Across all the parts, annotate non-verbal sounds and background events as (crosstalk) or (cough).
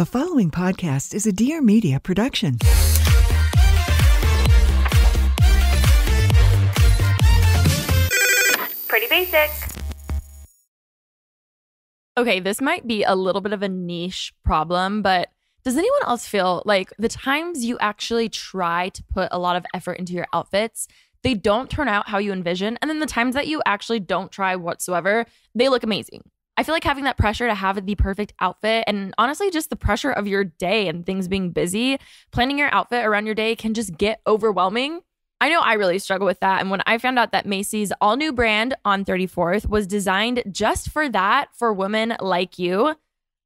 The following podcast is a Dear Media production. Pretty basic. okay, this might be a little bit of a niche problem, but does anyone else feel like the times you actually try to put a lot of effort into your outfits, they don't turn out how you envision? And then the times that you actually don't try whatsoever, they look amazing. I feel like having that pressure to have the perfect outfit and honestly just the pressure of your day and things being busy, planning your outfit around your day can just get overwhelming. I know I really struggle with that. And when I found out that Macy's all new brand on 34th was designed just for that, for women like you,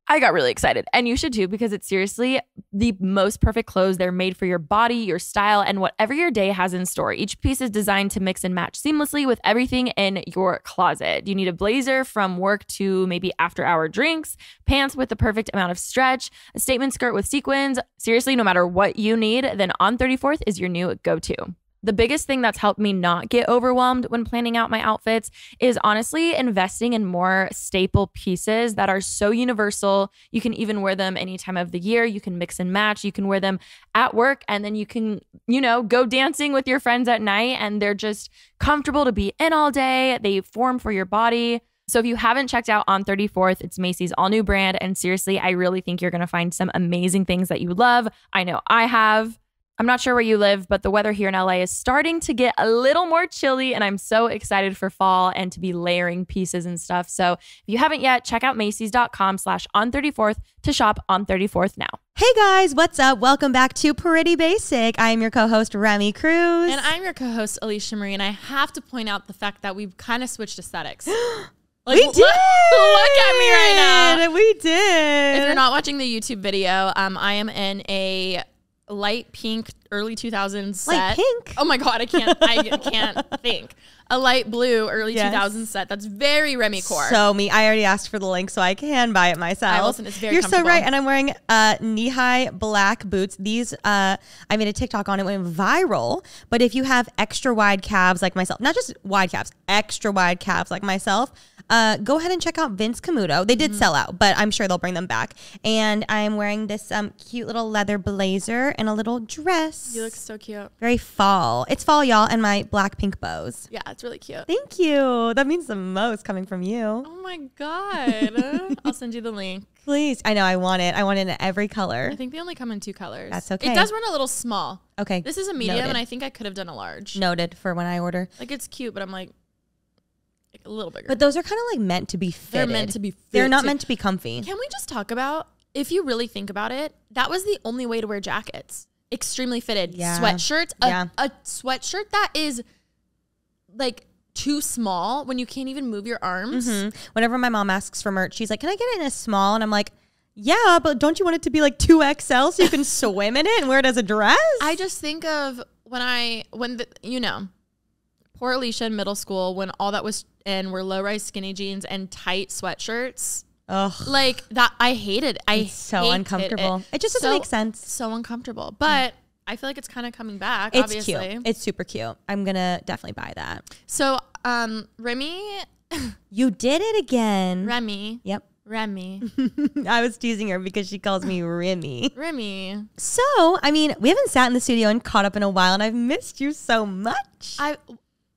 I got really excited. And you should too, because it's seriously the most perfect clothes. They're made for your body, your style, and whatever your day has in store. Each piece is designed to mix and match seamlessly with everything in your closet. You need a blazer from work to maybe after hour drinks, pants with the perfect amount of stretch, a statement skirt with sequins. Seriously, no matter what you need, then on 34th is your new go to. The biggest thing that's helped me not get overwhelmed when planning out my outfits is honestly investing in more staple pieces that are so universal. You can even wear them any time of the year. You can mix and match. You can wear them at work and then you can, you know, go dancing with your friends at night and they're just comfortable to be in all day. They form for your body. So if you haven't checked out on 34th, it's Macy's all new brand. And seriously, I really think you're going to find some amazing things that you love. I know I have. I'm not sure where you live, but the weather here in LA is starting to get a little more chilly, and I'm so excited for fall and to be layering pieces and stuff. So if you haven't yet, check out Macy's.com slash on 34th to shop on 34th now. Hey guys, what's up? Welcome back to Pretty Basic. I am your co-host Remi Cruz. And I'm your co-host Alisha Marie, and I have to point out the fact that we've kind of switched aesthetics. (gasps) Like, we look- did. Look at me right now. We did. If you're not watching the YouTube video, um, I am in a light pink early 2000s set. Light pink? Oh my god, I can't. I (laughs) can't think. A light blue early Yes. 2000s set. That's very Remi core. So me, I already asked for the link, so I can buy it myself. I listen, it's very You're so right, and I'm wearing uh, knee-high black boots. These, uh, I made a TikTok on it, went viral. But if you have extra wide calves like myself, not just wide calves, extra wide calves like myself, uh, go ahead and check out Vince Camuto. They did Mm-hmm. sell out, but I'm sure they'll bring them back. And I'm wearing this um, cute little leather blazer and a little dress. you look so cute. very fall. It's fall, y'all, and my black pink bows. Yeah, it's really cute. Thank you. That means the most coming from you. Oh my god. (laughs) I'll send you the link. Please. I know I want it. I want it in every color. I think they only come in two colors. That's okay. It does run a little small. Okay. This is a medium, Noted. and I think I could have done a large. Noted for when I order. Like it's cute, but I'm like, like a little bigger. But those are kind of like meant to be fitted. They're meant to be They're not meant to be comfy. Can we just talk about if you really think about it? That was the only way to wear jackets. Extremely fitted Yeah. sweatshirts. A, Yeah. a sweatshirt that is like too small when you can't even move your arms. Mhm. Whenever my mom asks for merch, she's like, "Can I get it in a small?" And I'm like, "Yeah, but don't you want it to be like two XL so you can (laughs) swim in it and wear it as a dress?" I just think of when I when the you know, poor Alisha in middle school when all that was in were low rise skinny jeans and tight sweatshirts. Ugh. Like that, I hated. I It's so uncomfortable. It just doesn't So- make sense. So uncomfortable, but I feel like it's kind of coming back. It's obviously. cute. It's super cute. I'm gonna definitely buy that. So, um, Remi, (laughs) You did it again. Remi, Yep. Remi, (laughs) I was teasing her because she calls me Remi. Remi. So, I mean, we haven't sat in the studio and caught up in a while, and I've missed you so much. I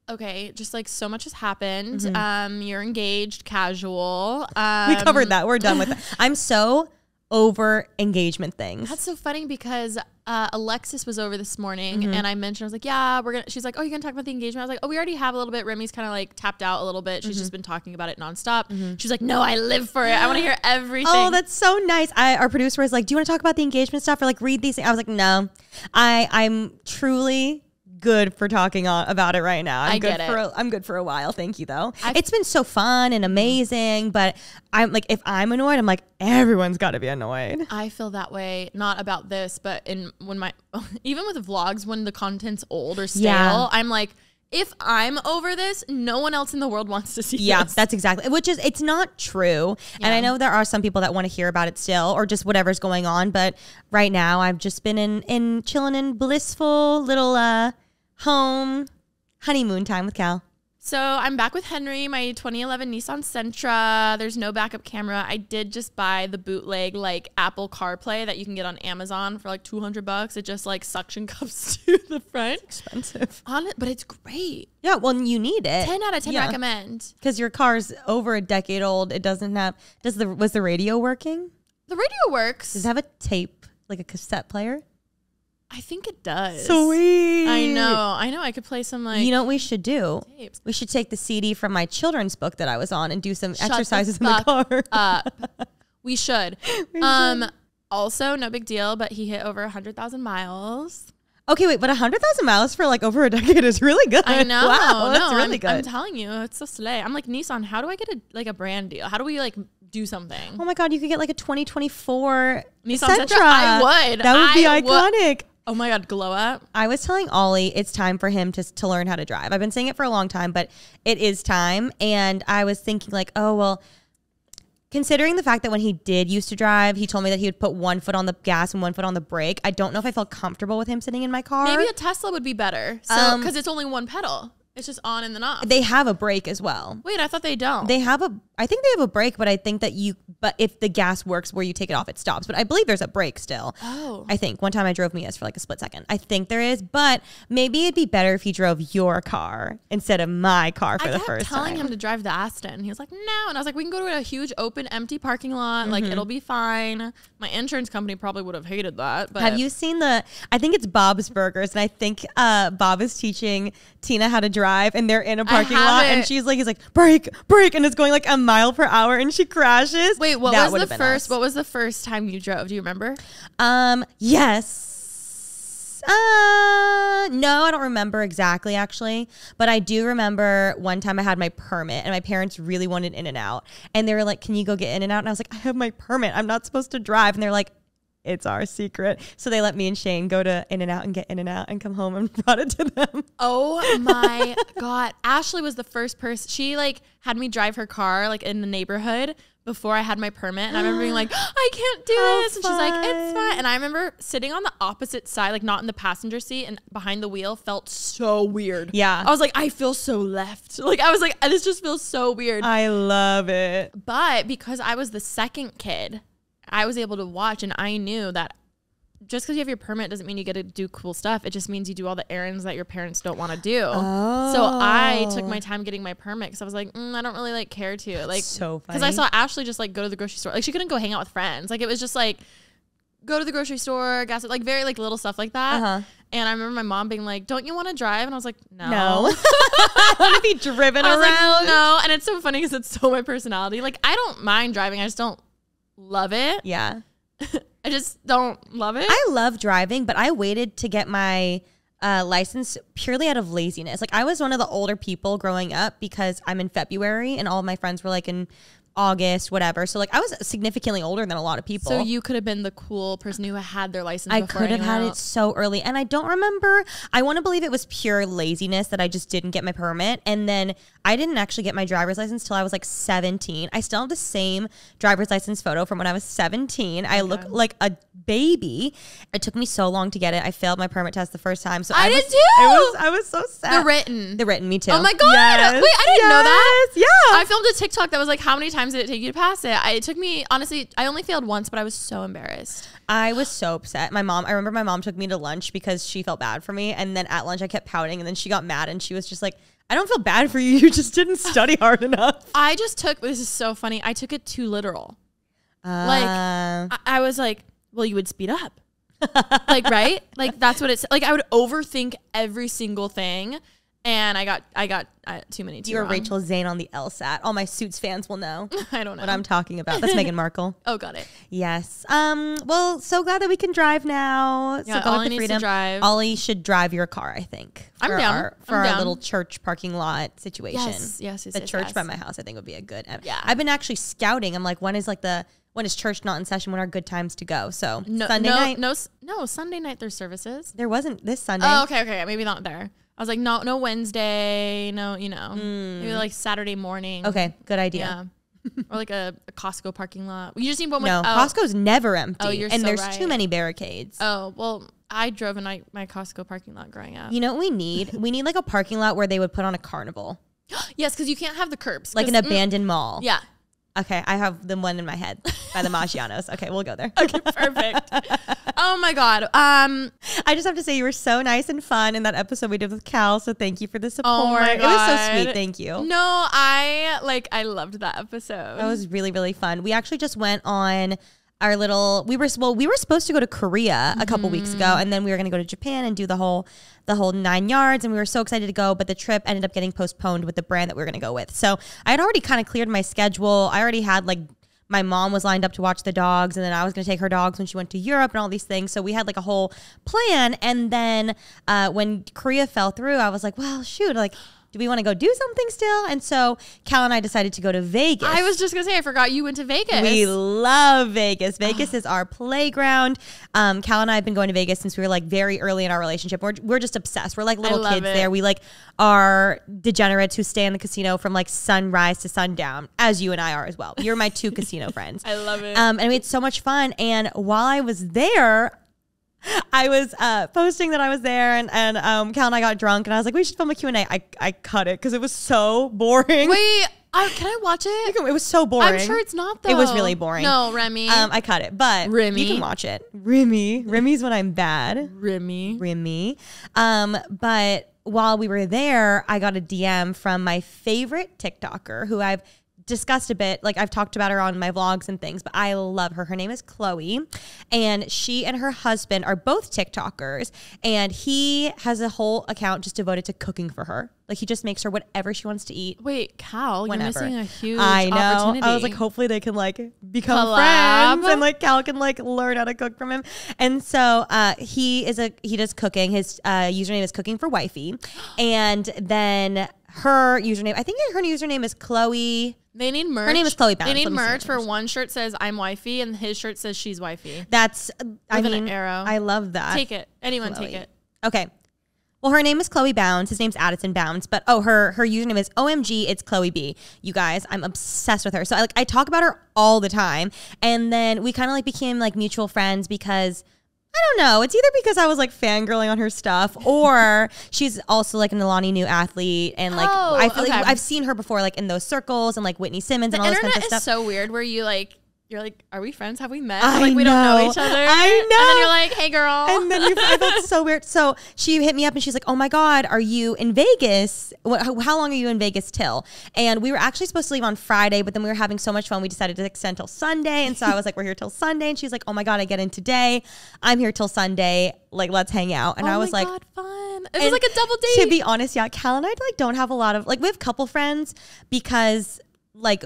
okay, just like so much has happened. Mm-hmm. Um, you're engaged, casual. Um, we covered that. We're done with that. (laughs) I'm so over engagement things. That's so funny because uh, Alexis was over this morning Mm-hmm. and I mentioned, I was like, yeah, we're going to, she's like, oh, you're going to talk about the engagement. I was like, oh, we already have a little bit. Remi's kind of like tapped out a little bit. She's Mm-hmm. just been talking about it nonstop. She's like, no, I live for it. I want to hear (gasps) everything. Oh, that's so nice. I, our producer was like, "Do you want to talk about the engagement stuff or like read these?" things?" I was like, "No, I I'm truly good for talking on, about it right now. I'm I good get for a, I'm good for a while. Thank you though. I- it's been so fun and amazing, but I'm like, if I'm annoyed, I'm like, everyone's got to be annoyed. I feel that way, not about this, but in when my, (laughs) even with vlogs, when the content's old or stale, Yeah. I'm like, if I'm over this, no one else in the world (laughs) wants to see Yeah, this. that's exactly. Which is, it's not true. And I know there are some people that want to hear about it still, or just whatever's going on. But right now, I've just been in in chilling in blissful little uh home honeymoon time with Cal. So I'm back with Henry, my 2011 Nissan Sentra. There's no backup camera. I did just buy the bootleg like Apple CarPlay that you can get on Amazon for like 200 bucks. It just like suction (laughs) cups (laughs) to the front. Expensive. On it, but it's great. Yeah, well, you need it. 10 out of 10 Yeah. recommend. because your car's over a decade old. It doesn't have. Does the was the radio working? The radio works. Does it have a tape like a cassette player? I think it does. Sweet. I know. I know. I could play some like you know what we should do? tapes. We should take the CD from my children's book that I was on and do some Shut the exercises in the car. up. (laughs) We should. um also no big deal, but he hit over 100,000 miles. okay, wait, but hundred thousand miles for like over a (laughs) decade is really good. I know. Wow, that's no, really I'm, good. I'm telling you, it's so slay. I'm like Nissan. How do I get a like a brand deal? How do we like do something? oh my god, you could get like a 2024 Nissan Sentra. I would. That would be I would. iconic. Oh my god, glow up. I was telling Ollie it's time for him to, to learn how to drive. I've been saying it for a long time, but it is time. And I was thinking, like, oh, well, considering the fact that when he did used to drive, he told me that he would put one foot on the gas and one foot on the brake. I don't know if I felt comfortable with him sitting in my car. Maybe a Tesla would be better. So Um, because it's only one pedal, it's just on and then off. they have a brake as well. Wait, I thought they don't. They have a, I think they have a brake, but I think that you, but if the gas works where you take it off, it stops. But I believe there's a break still. oh, I think one time I drove Mia's for like a split second. I think there is, but maybe it'd be better if he drove your car instead of my car for I the first telling time. Telling him to drive the Aston. He was like, no. And I was like, we can go to a huge open, empty parking lot. Like, Mm-hmm. it'll be fine. My insurance company probably would have hated that. But Have you seen the? I think it's Bob's Burgers, and I think uh, Bob is teaching Tina how to drive, and they're in a parking lot, and she's like, he's like, brake, brake, and it's going like a mile per hour, and she crashes. Wait, what That was the first? us. What was the first time you drove? Do you remember? Um, yes. Uh, no, I don't remember exactly actually, but I do remember one time I had my permit and my parents really wanted in and out. And they were like, Can you go get in and out? And I was like, I have my permit. I'm not supposed to drive. And they're like, It's our secret. So they let me and Shane go to in and out and get in and out and come home and (laughs) brought it to them. Oh my (laughs) god. Ashley was the first person. She like had me drive her car like in the neighborhood before I had my permit. And I remember being like, (gasps) I can't do How this. And she's like, it's fun. fine. And I remember sitting on the opposite side, like not in the passenger seat and behind the wheel felt so weird. Yeah. I was like, I feel so left. (laughs) Like I was like, this just feels so weird. I love it. But because I was the second kid, I was able to watch and I knew that just because you have your permit doesn't mean you get to do cool stuff. It just means you do all the errands that your parents don't want to do. So I took my time getting my permit because I was like, mm, I don't really like care to like So because I saw Ashley just like go to the grocery store. Like she couldn't go hang out with friends. Like it was just like go to the grocery store, gas like very like little stuff like that. Uh-huh. And I remember my mom being like, "Don't you want to drive?" And I was like, "No." No. I want to be driven I was around. like, "No." And it's so funny because it's so my personality. Like I don't mind driving. I just don't love it. Yeah. (laughs) I just don't love it. I love driving, but I waited to get my uh, license purely out of laziness. Like I was one of the older people growing up because I'm in February and all my friends were like in August, whatever. So like I was significantly older than a lot of people. so you could have been the cool person who had their license. I could have had it so early. And I don't remember. I want to believe it was pure laziness that I just didn't get my permit. And then I didn't actually get my driver's license till I was like 17. I still have the same driver's license photo from when I was 17. I look like a baby. It took me so long to get it. I failed my permit test the first time. So I I, did was, too! I was, I was so sad. The written. The written, me too. Oh my god! Yes. Wait, I didn't know that. Yeah. I filmed a TikTok that was like, "How many times did it take you to pass it?" I, it took me honestly. I only failed once, but I was so embarrassed. I was so upset. My mom, I remember my mom took me to lunch because she felt bad for me. And then at lunch, I kept pouting. And then she got mad and she was just like, I don't feel bad for you. (laughs) You just didn't study hard enough. I just took. This is so funny. I took it too literal. Like, Uh, I, I was like, "Well, you would speed up." like right (laughs) like that's what it's like i would overthink every single thing and i got i got uh, too many too you were wrong. Rachel Zane on the LSAT. All my Suits fans will know (laughs) i don't know what I'm talking about. That's Meghan Markle. (laughs) oh got it Yes. Um. Well, so glad that we can drive now. Yeah, so glad Ollie needs to drive. Ollie should drive your car. I think. I'm down. Our, for I'm our down. little church parking lot situation. yes yes yes the yes, church yes. by my house, I think would be a good. Yeah. I've been actually scouting. I'm like, when is like the when is church not in session? When are good times to go? So no, Sunday no, night. no no sunday night there's services There wasn't this Sunday. oh okay okay maybe not there i was like no no wednesday no you know maybe like saturday morning Mm. Okay, good idea. yeah or like a, a costco parking lot you just need one with No, oh, Costco's never empty, Oh, you're and so there's right. too many barricades. oh well i drove in my, my costco parking lot growing up You know what we need? we need like a parking lot where they would put on a carnival. (gasps) Yes, because you can't have the curbs. like an mm, abandoned mall. Yeah. Okay, I have the one in my head by the Maggiano's. Okay, we'll go there. (laughs) Okay, perfect. oh my god. Um. I just have to say you were so nice and fun in that episode we did with Cal. So thank you for the support. Oh my god. It was so sweet. Thank you. No, I like. I loved that episode. That was really really fun. We actually just went on our little. We were well. We were supposed to go to Korea a couple weeks ago, Mm-hmm. and then we were going to go to Japan and do the whole the whole nine yards. And we were so excited to go, but the trip ended up getting postponed with the brand that we were going to go with. So I had already kind of cleared my schedule. I already had like. My mom was lined up to watch the dogs, and then I was going to take her dogs when she went to Europe and all these things. So we had like a whole plan. And then uh, when Korea fell through, I was like, well, shoot, like, do we want to go do something still? And so Cal and I decided to go to Vegas. I was just gonna say. I forgot you went to Vegas. We love Vegas. (gasps) Vegas is our playground. Um, Cal and I have been going to Vegas since we were like very early in our relationship. We're, we're just obsessed. We're like little kids it. there. We like are degenerates who stay in the casino from like sunrise to sundown, as you and I are as well. You're my two (laughs) casino friends. I love it. Um, and we had so much fun. And while I was there, I was uh, posting that I was there, and and um, Cal and I got drunk, and I was like, we should film a Q and A. I I cut it because it was so (laughs) boring. Wait, I, can I watch it? it was so boring. I'm sure it's not though. It was really boring. No, Remi. Um, I cut it, but Remi? you can watch it. Remi, Remi's when I'm bad. Remi. Remi. Um, but while we were there, I got a DM from my favorite TikToker who I've discussed a bit. Like I've talked about her on my vlogs and things, but I love her. Her name is Chloe, and she and her husband are both TikTokers, and he has a whole account just devoted to cooking for her. Like he just makes her whatever she wants to eat. Wait, Cal, Whenever. you're missing a huge I know. opportunity. I was like, hopefully they can like become Collab? friends and like Cal can like learn how to cook from him. And so uh, he is a he does cooking. His uh, username is cooking for wifey, (gasps) and then her username I think her username is Chloe. They need merch. Her name is Chloe Bounce. They need Let me see merch her for one shirt says I'm wifey and his shirt says she's wifey. That's uh, I With an mean arrow. I love that. Take it. Anyone Chloe. take it. Okay. Well, her name is Chloe Bounds. His name's Addison Bounds. But oh, her her username is OMG. It's Chloe B. You guys, I'm obsessed with her. So I like I talk about her all the time. And then we kind of like became like mutual friends because I don't know. It's either because I was like fangirling on her stuff, or (laughs) she's also like an Alani Nu athlete, and like Oh, I feel okay. like I've seen her before, like in those circles and like Whitney Simmons The and all this kind of is stuff. so weird where you like you're like, are we friends? Have we met? I like we don't know know. each other. I know. And then you're like, hey girl. and then you, I felt so weird. So she hit me up and she's like, "Oh my god, are you in Vegas? What, how, how long are you in Vegas till?" And we were actually supposed to leave on Friday, but then we were having so much fun, we decided to extend till Sunday. And so I was like, "We're here till Sunday," and she's like, "Oh my god, I get in today. I'm here till Sunday. Like, let's hang out." And oh I was my like, God, fun. It was and like a double date. To be honest, yeah, Cal and I like don't have a lot of like we have couple friends because like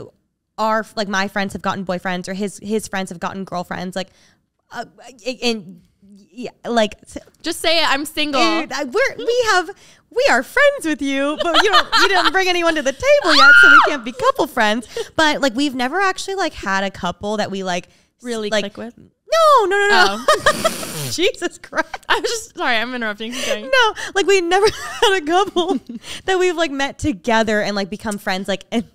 our like my friends have gotten boyfriends or his his friends have gotten girlfriends like uh, and yeah, like Just say it. I'm single. We're we have we are friends with you, but you don't you didn't bring anyone to the table yet, so we can't be couple friends. But like we've never actually like had a couple that we like really like click with. no no no no Oh. (laughs) Jesus Christ. I was just sorry. I'm interrupting. No, like we never (laughs) had a couple that we've like met together and like become friends like in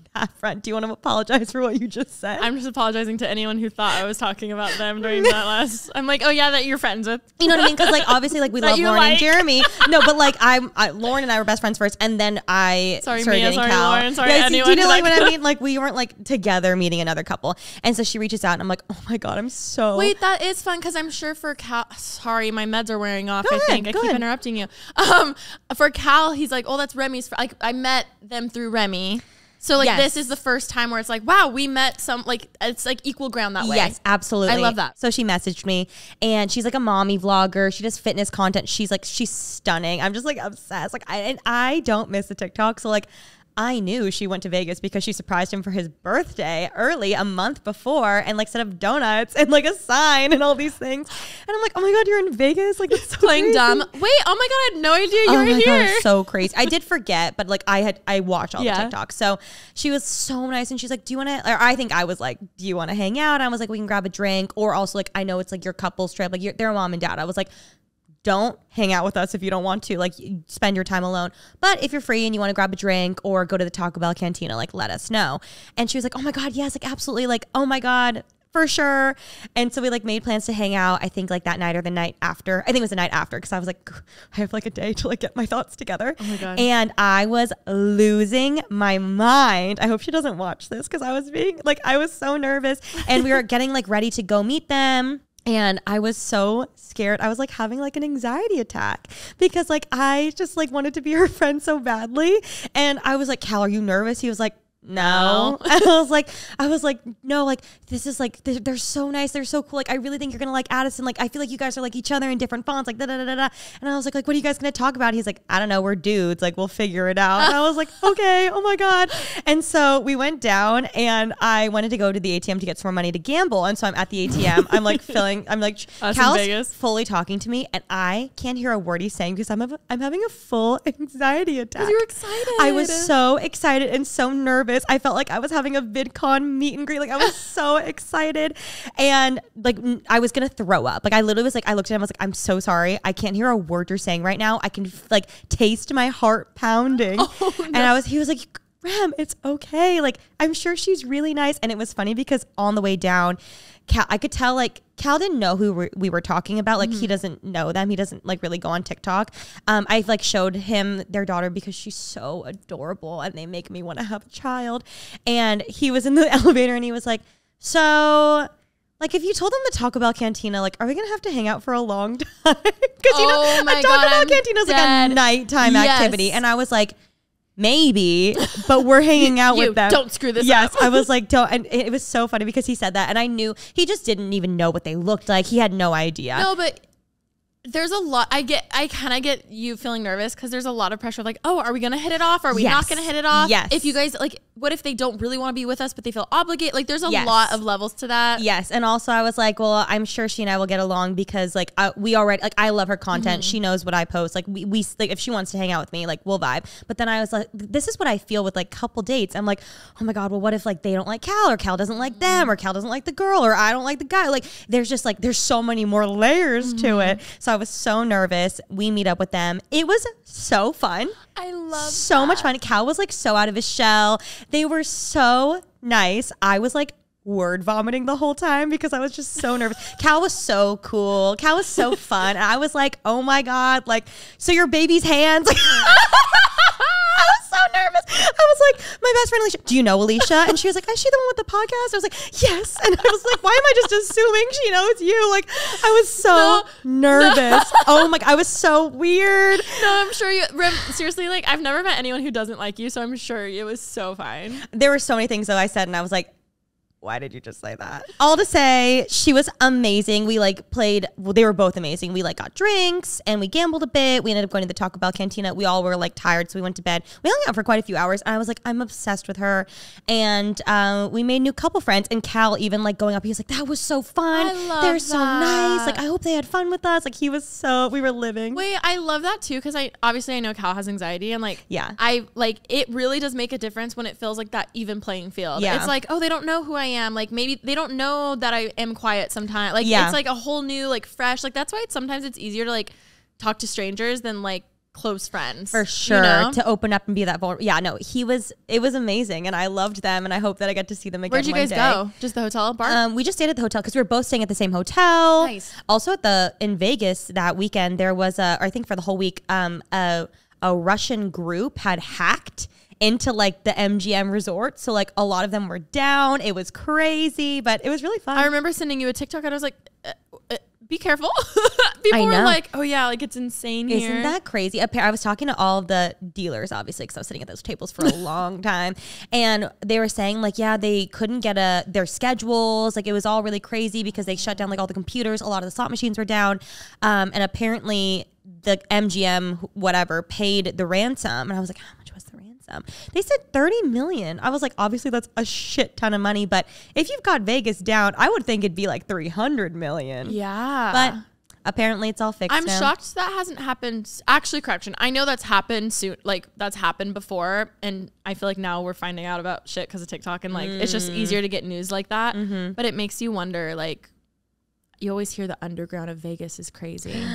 that. Do you want to apologize for what you just said? I'm just apologizing to anyone who thought I was talking about them during (laughs) that last. I'm like, oh yeah, that you're friends with. you know what I mean? Because like (laughs) obviously like we love Lauren and. Jeremy. (laughs) No, but like I'm I, Lauren and I were best friends first, and then I Sorry, started Mia. Sorry, Cal. Lauren. Sorry, Yeah, see, do you know like what I mean? Like we weren't like together meeting another couple, and so she reaches out, and I'm like, oh my god, I'm so Wait, that is fun because I'm sure for Cal. Sorry, my meds are wearing off. Go I ahead, think I keep ahead. interrupting you. Um, for Cal, he's like, oh, that's Remi's. Fr-. Like I met them through Remi. So like Yes. this is the first time where it's like, wow, we met some like it's like equal ground that way. Yes, absolutely. I love that. So she messaged me and she's like a mommy vlogger. She does fitness content. She's like, she's stunning. I'm just like obsessed. Like I and I don't miss the TikTok. So like I knew she went to Vegas because she surprised him for his birthday early a month before and like set up donuts and like a sign and all these things. And I'm like, oh my God, you're in Vegas? Like it's so Playing crazy. dumb. Wait, oh my god, I had no idea you Oh were my here. god, so crazy. I did forget, but like I had I watched all Yeah. the TikToks. So she was so nice and she's like, Do you wanna or I think I was like, Do you wanna hang out? I was like, we can grab a drink. Or also like I know it's like your couple's trip, like you're, they're a mom and dad. I was like, don't hang out with us if you don't want to. Like, spend your time alone. But if you're free and you want to grab a drink or go to the Taco Bell cantina, like, let us know. And she was like, oh my God, yes, like, absolutely. Like, oh my God. for sure. And so we like made plans to hang out. I think like that night or the night after. I think it was the night after because I was like, I have like a day to like get my thoughts together. Oh my God. And I was losing my mind. I hope she doesn't watch this because I was being like, I was so nervous. And we were getting like ready to go meet them. And I was so scared. I was like having like an anxiety attack because like I just like wanted to be her (laughs) friend so badly. And I was like, Cal, are you nervous? He was like, no. and (laughs) I was like, I was like, no, like this is like they're, they're so nice, they're so cool. Like I really think you're gonna like Addison. Like I feel like you guys are like each other in different fonts. Like da da da da. da. And I was like, like what are you guys gonna talk about? He's like, I don't know, we're dudes. Like we'll figure it out. And I was like, (laughs) okay, oh my god. And so we went down, and I wanted to go to the ATM to get some more money to gamble. And so I'm at the ATM. I'm like (laughs) filling. I'm like Us Cal's fully talking to me, and I can't hear a word he's saying because I'm have, I'm having a full anxiety attack. you were excited. I was so excited and so nervous. I felt like I was having a VidCon meet and greet. Like I was (laughs) so excited, and like I was gonna throw up. Like I literally was like, I looked at him. I was like, I'm so sorry. I can't hear a word you're saying right now. I can like taste my heart pounding. (laughs) Oh, and I was. He was like. Ram, it's okay. Like, I'm sure she's really nice. And it was funny because on the way down, Cal, I could tell like Cal didn't know who we- we were talking about. Like, he doesn't know them. He doesn't like really go on TikTok. Um, I like showed him their daughter because she's so adorable and they make me want to have a child. And he was in the (laughs) elevator and he was like, So, like, if you told them the Taco Bell Cantina, like, are we gonna have to hang out for a long (laughs) time? Because you know, Oh my a Taco God, Bell I'm Cantina is like a nighttime Yes. activity, and I was like, maybe, but we're (laughs) hanging out You with them. don't screw this yes, up. I was (laughs) like, don't. And it was so funny because he said that, and I knew he just didn't even know what they looked like. He had no idea. No, but there's a lot. I get. I kind of get you feeling nervous because there's a lot of pressure. Of like, oh, are we gonna hit it off? Are we not gonna hit it off? Yes. If you guys like, what if they don't really want to be with us, but they feel obligated? Like, there's a Yes. lot of levels to that. Yes, and also I was like, well, I'm sure she and I will get along because like uh, we already like I love her content. Mm-hmm. She knows what I post. Like we we like if she wants to hang out with me, like we'll vibe. But then I was like, this is what I feel with like couple dates. I'm like, oh my god, well, what if like they don't like Cal or Cal doesn't like them or Cal doesn't like the girl or I don't like the guy? Like there's just like there's so many more layers to Mm-hmm. it. So I was so nervous. We meet up with them. It was so fun I love so much fun. Cal was like so out of his shell. They were so nice. I was like word vomiting the whole time because I was just so nervous. Cal was so cool. Cal was so fun. I was like, oh my God, like, so your baby's hands. (laughs) I was nervous. I was like, my best friend Alisha, do you know Alisha? And she was like, is she the one with the podcast? I was like, yes. And I was like, why am I just assuming she knows you? Like, I was so nervous. Oh my, I was so weird. No, I'm sure you. Rem, seriously, like I've never met anyone who doesn't like you, so I'm sure it was so fine. there were so many things though I said, and I was like, why did you just say that? All to say, she was amazing. We like played, well, they were both amazing. We like got drinks and we gambled a bit. We ended up going to the Taco Bell cantina. We all were like tired, so we went to bed. We hung out for quite a few hours, and I was like, I'm obsessed with her. And um, we made new couple friends. And Cal even like going up, he was like, that was so fun. I love They're so nice. Like, I hope they had fun with us. Like, he was so, we were living. Wait, I love that too because I obviously I know Cal has anxiety and like Yeah. I like it really does make a difference when it feels like that even playing field. Yeah. It's like, oh, they don't know who I am. Like maybe they don't know that I am quiet sometimes. Like Yeah. it's like a whole new, like fresh. Like that's why it's sometimes it's easier to like talk to strangers than like close friends. for you sure know? to open up and be that vulnerable. Yeah, no, he was. It was amazing, and I loved them, and I hope that I get to see them again. Where'd you guys day. go? Just the hotel bar? Um, we just stayed at the hotel because we were both staying at the same hotel. Nice. Also at the in Vegas that weekend, there was a, or I think for the whole week, um, a a Russian group had hacked into like the MGM resort. So like a lot of them were down. It was crazy, but it was really fun. I remember sending you a TikTok and I was like, uh, uh, be careful. (laughs) People were like, oh yeah, like it's insane here. Isn't that crazy? I was talking to all of the dealers, obviously, because I was sitting at those tables for a (laughs) long time, and they were saying like, yeah, they couldn't get a their schedules. Like it was all really crazy because they shut down like all the computers. A lot of the slot machines were down, um, and apparently the MGM whatever paid the ransom. And I was like, how much was the ransom? They said thirty million. I was like, obviously that's a shit ton of money, but if you've got Vegas down, I would think it'd be like three hundred million. Yeah. but. Apparently, it's all fixed. I'm now. shocked that hasn't happened. Actually, correction. I know that's happened soon. Like that's happened before, and I feel like now we're finding out about shit because of TikTok, and like it's Mm. just easier to get news like that. Mm-hmm. But it makes you wonder. Like, you always hear the underground of Vegas is crazy. (gasps)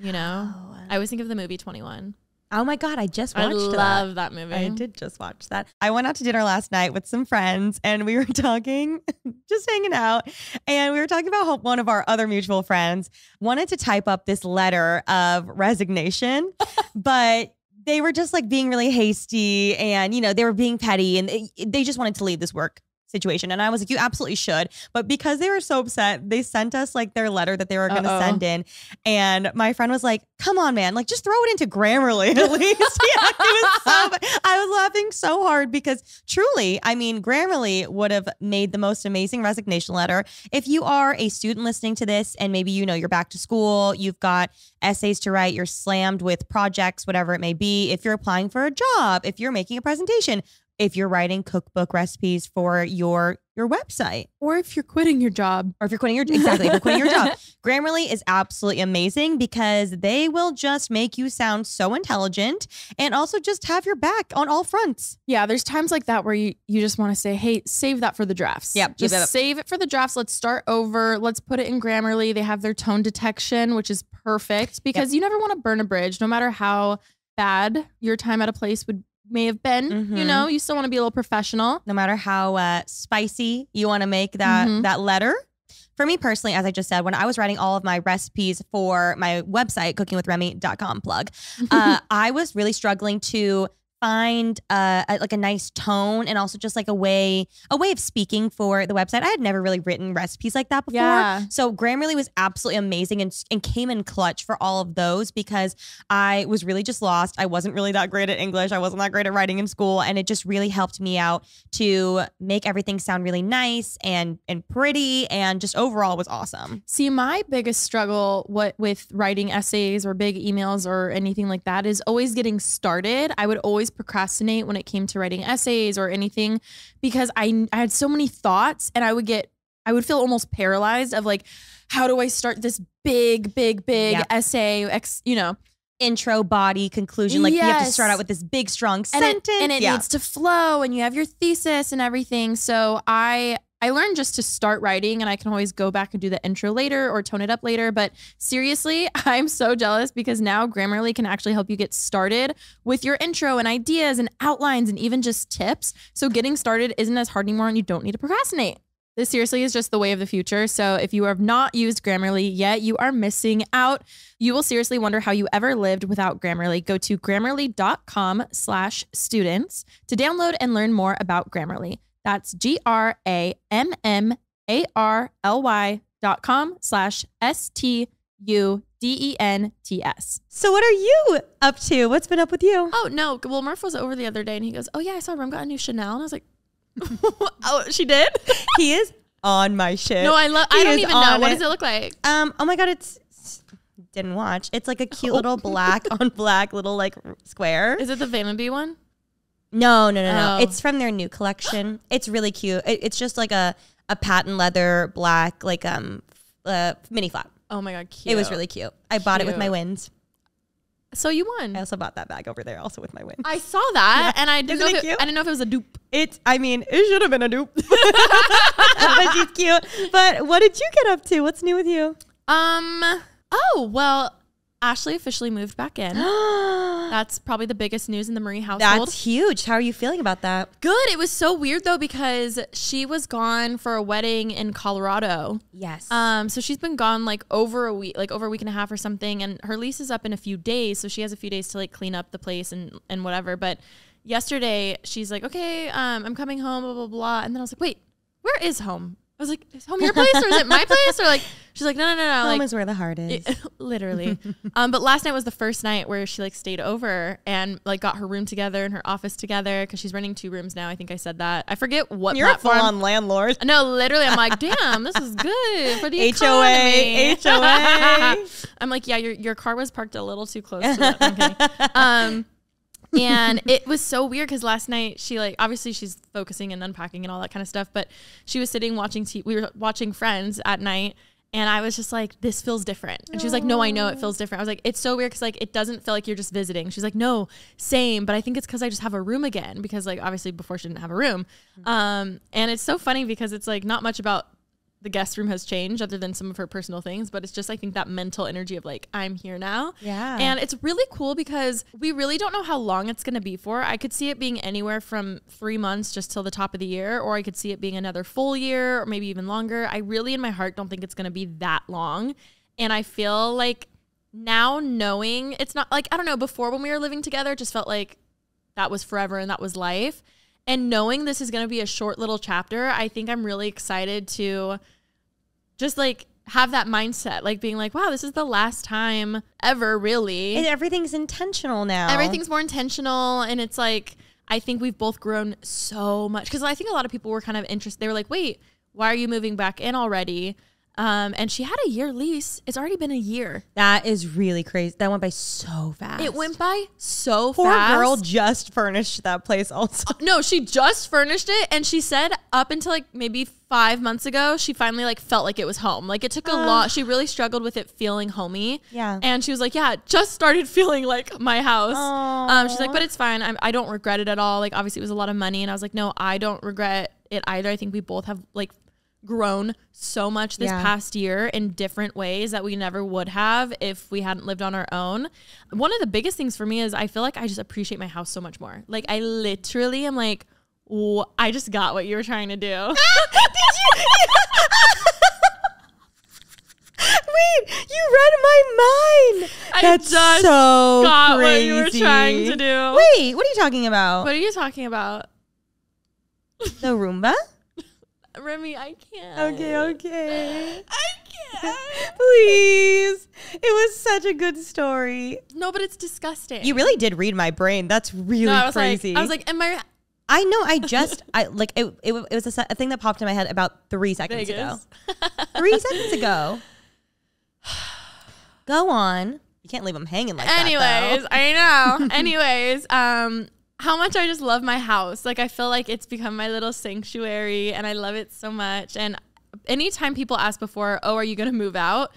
You know, I always think of the movie Twenty One. Oh my god, I just watched I love that. that movie. I did just watch that. I went out to dinner last night with some friends and we were (laughs) talking, (laughs) just hanging out. And we were talking about how one of our other mutual friends wanted to type up this letter of resignation, (laughs) but they were just like being really hasty and, you know, they were being petty and they, they just wanted to leave this work situation. And I was like, you absolutely should. But because they were so upset, they sent us like their letter that they were going to send in. And my friend was like, come on, man, like just throw it into Grammarly at (laughs) least. (laughs) yeah, it was so. I was laughing so hard because truly, I mean, Grammarly would have made the most amazing resignation letter. If you are a student listening to this and maybe you know you're back to school, you've got essays to write, you're slammed with projects, whatever it may be, if you're applying for a job, if you're making a presentation, if you're writing cookbook recipes for your your website or if you're quitting your job. or if you're quitting your exactly if you're quitting your job (laughs) grammarly is absolutely amazing because they will just make you sound so intelligent and also just have your back on all fronts Yeah, there's times like that where you, you just want to say, hey, save that for the drafts. Yep, Just save it for the drafts. Let's start over. Let's put it in Grammarly. They have their tone detection, which is perfect because you never want to burn a bridge, no matter how bad your time at a place would may have been. You Mhm. know, you still want to be a little professional. no matter how uh, spicy you want to make that Mhm. that letter for me personally as i just said when i was writing all of my recipes for my website cookingwithremi.com plug (laughs) uh, i was really struggling to find uh, a, like a nice tone and also just like a way a way of speaking for the website i had never really written recipes like that before Yeah. so Grammarly was absolutely amazing and, and came in clutch for all of those because I was really just lost. I wasn't really that great at English. I wasn't that great at writing in school. And it just really helped me out to make everything sound really nice and and pretty and just overall was awesome. See, my biggest struggle what with writing essays or big emails or anything like that is always getting started. I would always procrastinate when it came to writing essays or anything because I I had so many thoughts and I would get I would feel almost paralyzed of like how do I start this big big big Yep. essay ex, you know Intro, body, conclusion. Like you have to start out with this big, strong and sentence. it, and it yeah. needs to flow and you have your thesis and everything so i i learned just to start writing and i can always go back and do the intro later or tone it up later but seriously (laughs) i'm so jealous because now grammarly can actually help you get started with your intro and ideas and outlines and even just tips so getting started isn't as hard anymore and you don't need to procrastinate this seriously is just the way of the future. So if you have not used Grammarly yet, you are missing out. You will seriously wonder how you ever lived without Grammarly. Go to grammarly.com slash students to download and learn more about Grammarly. That's G-R-A-M-M-A-R-L-Y dot com slash S-T-U-D-E-N-T-S. so what are you up to? What's been up with you? Oh, no. Well, Murph was over the other day and he goes, oh, yeah, I saw Rum got a new Chanel. And I was like, (laughs) oh, she did? (laughs) he is on my shit. no, I love, I don't even know. on What does it look like? Um. Oh my god, it's didn't watch. It's like a cute Oh. little black (laughs) on black little like square. Is it the vanity one? No, no, no, no. Oh. It's from their new collection. It's really cute. It, it's just like a a patent leather black like um uh, mini flap. Oh my God, cute. It was really cute. I bought it with my wins. So you won. I also bought that bag over there also with my wins. I saw that and I didn't Isn't know it if it. I didn't know if it was a dupe. It's. I mean, it should have been a dupe, (laughs) but she's cute. But what did you get up to? What's new with you? Um. Oh well, Ashley officially moved back in. (gasps) That's probably the biggest news in the Marie household. That's huge. How are you feeling about that? good. It was so weird though because she was gone for a wedding in Colorado. Yes. Um, so she's been gone like over a week, like over a week and a half or something, and her lease is up in a few days, so she has a few days to like clean up the place and and whatever. But yesterday she's like, okay, um, I'm coming home, blah blah blah, and then I was like, wait, where is home? I was like, is home your place or is it my (laughs) place? Or like, she's like, no, no, no, no. Home like, is where the heart is. it- (laughs) literally. (laughs) um, but last night was the first night where she like stayed over and like got her room together and her office together because she's renting two rooms now. I think I said that. I forget what You're a full-on landlord. No, literally, I'm like, damn, this is good for the HOA, economy. HOA. I'm like, yeah, your your car was parked a little too close to that. I'm. Um, and it was so weird because last night she like obviously she's focusing and unpacking and all that kind of stuff, but she was sitting watching. T- we were watching Friends at night. And I was just like, this feels different. And she was like, no, I know it feels different. I was like, it's so weird because like it doesn't feel like you're just visiting. She's like, no, same. But I think it's because I just have a room again because like obviously before she didn't have a room. Um, and it's so funny because it's like not much about the guest room has changed other than some of her personal things, but it's just I think that mental energy of like I'm here now. Yeah. And it's really cool because we really don't know how long it's going to be for. I could see it being anywhere from 3 months just till the top of the year or I could see it being another full year or maybe even longer. I really in my heart don't think it's going to be that long. And I feel like now knowing it's not like I don't know before when we were living together it just felt like that was forever and that was life. And knowing this is going to be a short little chapter, I think I'm really excited to just like have that mindset, like being like, wow, this is the last time ever, really. And everything's intentional now. Everything's more intentional. And it's like, I think we've both grown so much. Cause I think a lot of people were kind of interested. They were like, wait, why are you moving back in already? Um, and she had a year lease. It's already been a year. That is really crazy. That went by so fast. It went by so Poor fast. girl just furnished that place also. No, she just furnished it and she said up until like maybe five months ago, she finally like felt like it was home. Like it took a lot. She really struggled with it feeling homey. Yeah. And she was like, yeah, it just started (laughs) feeling like my house. Um, she's like, but it's fine. I'm, I don't regret it at all. Like obviously it was a lot of money. And I was like, no, I don't regret it either. I think we both have like grown so much this Yeah. past year in different ways that we never would have if we hadn't lived on our own. One of the biggest things for me is I feel like I just appreciate my house so much more. Like I literally am like, "Wh- I just got what you were trying to do. (laughs) (laughs) Wait, you read my mind. I That's just so got what crazy. you were trying to do. Wait, what are you talking about? What are you talking about? the Roomba? (laughs) Remi, I can't. Okay, okay. I can't. (laughs) Please. It was such a good story. no, but it's disgusting. You really did read my brain. That's really no, I was crazy. like, I was like, am I I know. I just, I like it. It, it was a, a thing that popped in my head about three seconds ago. (laughs) Three seconds ago. Go on. You can't leave them hanging like Anyways, that. Anyways, I know. (laughs) Anyways, um, how much I just love my house. Like I feel like it's become my little sanctuary, and I love it so much. And anytime people ask before, "Oh, are you gonna move out?"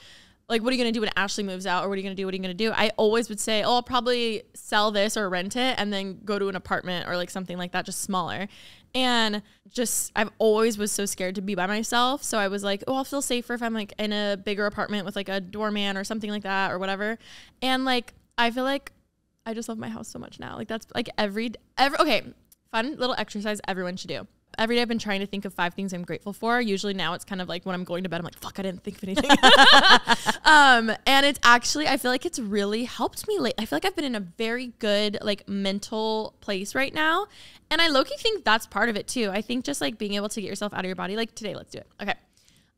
Like, what are you gonna do when Ashley moves out, or what are you gonna do? What are you gonna do? I always would say, "Oh, I'll probably sell this or rent it, and then go to an apartment or like something like that, just smaller." And just, I've always was so scared to be by myself. So I was like, oh, I'll feel safer if I'm like in a bigger apartment with like a doorman or something like that or whatever. And like, I feel like I just love my house so much now. Like that's like every every okay, fun little exercise everyone should do. Every day I've been trying to think of five things I'm grateful for. Usually now it's kind of like when I'm going to bed, I'm like, fuck, I didn't think of anything. (laughs) um, and it's actually I feel like it's really helped me late. I feel like I've been in a very good like mental place right now. And I low-key think that's part of it too. I think just like being able to get yourself out of your body. Like today, let's do it. Okay.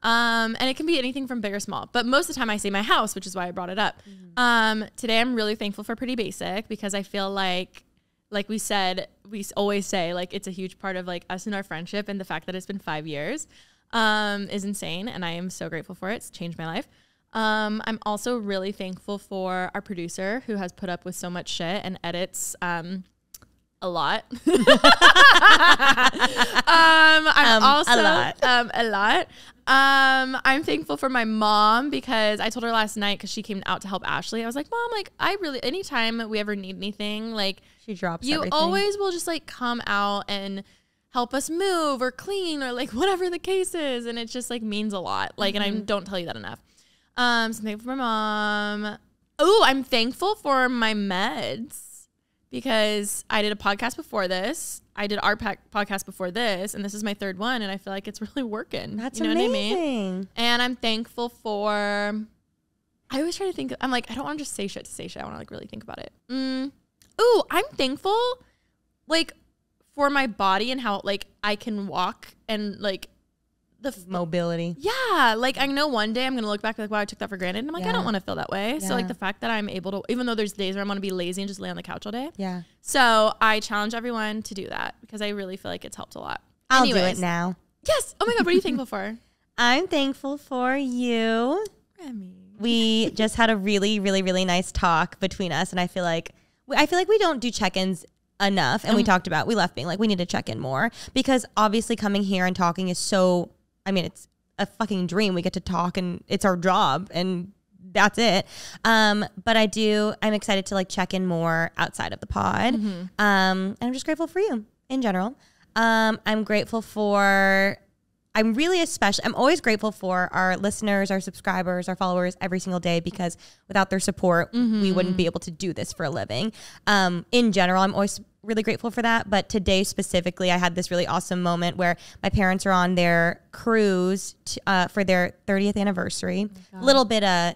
Um, and it can be anything from big or small. But most of the time I say my house, which is why I brought it up. Um, today I'm really thankful for Pretty Basic because I feel like like we said, we always say like it's a huge part of like us and our friendship and the fact that it's been five years um, is insane. And I am so grateful for it. It's changed my life. Um, I'm also really thankful for our producer who has put up with so much shit and edits um, a lot. (laughs) (laughs) um, I'm Um, a lot. um, a lot. Um, I'm thankful for my mom because I told her last night because she came out to help Ashley. I was like, Mom, like I really anytime we ever need anything, like She drops you everything. always will just like come out and help us move or clean or like (laughs) whatever the case is, and it just like means a lot. Like, and I don't tell you that enough. Um, so I'm thankful for my mom. Oh, I'm thankful for my meds because I did a podcast before this. I did our pack podcast before this, and this is my third one, and I feel like it's (laughs) really working. That's you know amazing. what I mean? And I'm thankful for. I always try to think. I'm like, I don't want to just say shit to say shit. I want to like really think about it. Mm. Ooh, I'm thankful, like, for my body and how like I can walk and like the f- Mobility. yeah, like I know one day I'm gonna look back like, wow, I took that for granted. And I'm like, I don't want to feel that way. So like the fact that I'm able to, even though there's days where I'm gonna be lazy and just lay on the couch all day. Yeah. So I challenge everyone to do that because I really feel like it's helped a lot. I'll do it now. Yes. Oh my god, what are you thankful for? (laughs) I'm thankful for you. Remi. we just had a really, really, really nice talk between us, and I feel like I feel like we don't do check-ins enough. And we um. talked about we left being like we need to check in more because obviously coming here and talking is so. I mean, it's a fucking dream. We get to talk, and it's our job, and that's it. Um, but I do. I'm excited to like check in more outside of the pod. Um, and I'm just grateful for you in general. Um, I'm grateful for I'm really especially, I'm always grateful for our listeners, our subscribers, our followers every single day because without their support, we wouldn't be able to do this for a living. Um, in general, I'm always really grateful for that. But today specifically, I had this really awesome moment where my parents are on their cruise t- uh, for their 30th anniversary. A little bit uh,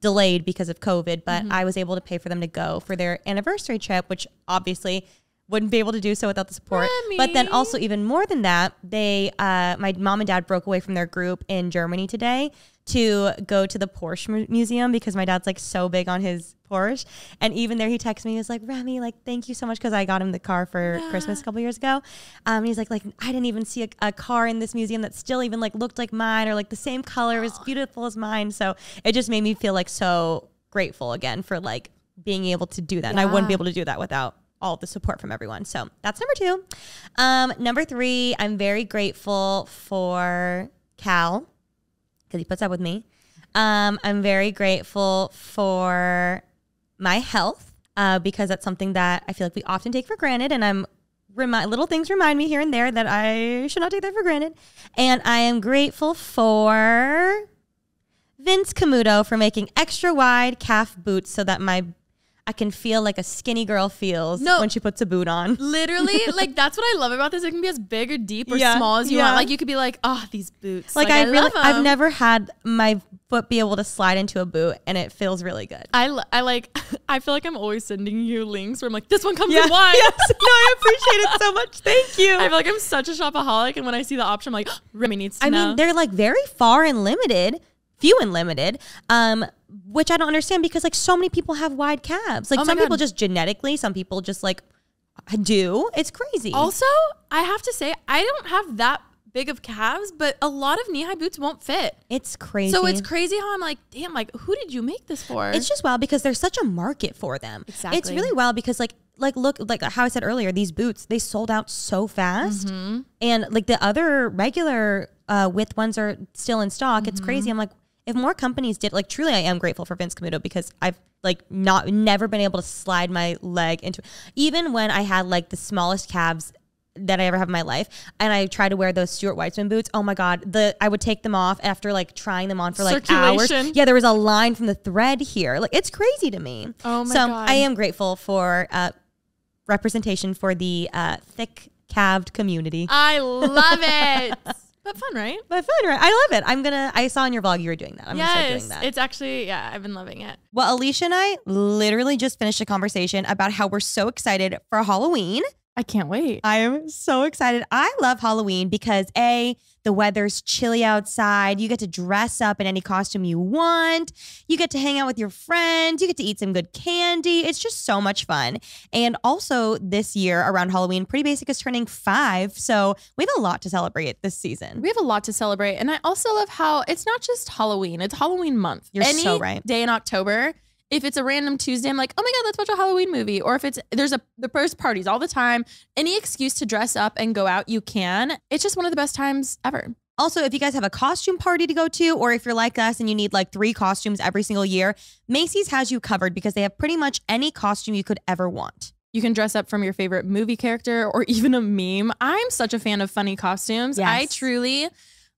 delayed because of COVID, but I was able to pay for them to go for their anniversary trip, which obviously wouldn't be able to do so without the support. But then also even more than that, they uh, my mom and dad broke away from their group in Germany today to go to the Porsche mu- museum because my dad's like so big on his Porsche. And even there, he texted me. He was like, "Remi, like, thank you so much because I got him the car for Christmas a couple years ago." Um, he's like, "Like, I didn't even see a, a car in this museum that still even like looked like mine or like the same color, as beautiful as mine." So it just made me feel like so grateful again for like being able to do that. And I wouldn't be able to do that without all the support from everyone. So that's number two. Um, number three, I'm very grateful for Cal because he puts up with me. Um, I'm very grateful for my health uh, because that's something that I feel like we often take for granted, and I'm remind little things remind me here and there that I should not take that for granted. And I am grateful for Vince Camuto for making extra wide calf boots so that my I can feel like a skinny girl feels No. when she puts a boot on. (laughs) Literally, like that's what I love about this. It can be as big or deep or Yeah, small as you yeah. want. Like you could be like, oh, these boots. Like, I, really, love 'em. I've never had my foot be able to slide into a boot, and it feels really good. I, I like. (laughs) I feel like I'm always sending you links where I'm like, this one comes Yeah. in (laughs) wide. Yes. No, I appreciate it so much. Thank you. I feel like I'm such a shopaholic, and when I see the option, I'm like, Remi needs to I know. mean, they're like very far and limited, few and limited, um, which I don't understand because like so many people have wide calves. Like Oh some people just genetically, some people just like do. It's crazy. Also, I have to say, I don't have that big of calves, but a lot of knee high boots won't fit. it's crazy. So it's crazy how I'm like, damn, like who did you make this for? It's just wild because there's such a market for them. Exactly. It's really wild because like like look like how I said earlier, these boots they sold out so fast, Mm-hmm. and like the other regular uh, width ones are still in stock. It's Mm-hmm. crazy. I'm like, if more companies did, like truly, I am grateful for Vince Camuto because I've like not never been able to slide my leg into even when I had like the smallest calves that I ever have in my life. And I tried to wear those Stuart Weitzman boots. Oh my God. The I would take them off after like trying them on for like hours. Yeah, there was a line from the thread here. Like it's crazy to me. Oh my so God. I am grateful for uh, representation for the uh, thick calved community. I love (laughs) it. But fun, right? but fun, right? I love it. I'm gonna. I saw in your vlog you were doing that. I'm gonna start doing that. it's actually yeah. I've been loving it. Well, Alisha and I literally just finished a conversation about how we're so excited for Halloween. I can't wait. I am so excited. I love Halloween because A, the weather's chilly outside. You get to dress up in any costume you want. You get to hang out with your friends. You get to eat some good candy. It's just so much fun. And also, this year around Halloween, Pretty Basic is turning five. So we have a lot to celebrate this season. We have a lot to celebrate, and I also love how it's not just Halloween; it's Halloween month. You're Any so right. Day in October. If it's a random Tuesday, I'm like, oh my god, let's watch a Halloween movie. Or if it's there's a the first parties all the time. Any excuse to dress up and go out, you can. It's just one of the best times ever. Also, if you guys have a costume party to go to, or if you're like us and you need like three costumes every single year, Macy's has you covered because they have pretty much any costume you could ever want. You can dress up from your favorite movie character or (laughs) even a meme. I'm such a fan of funny costumes. I truly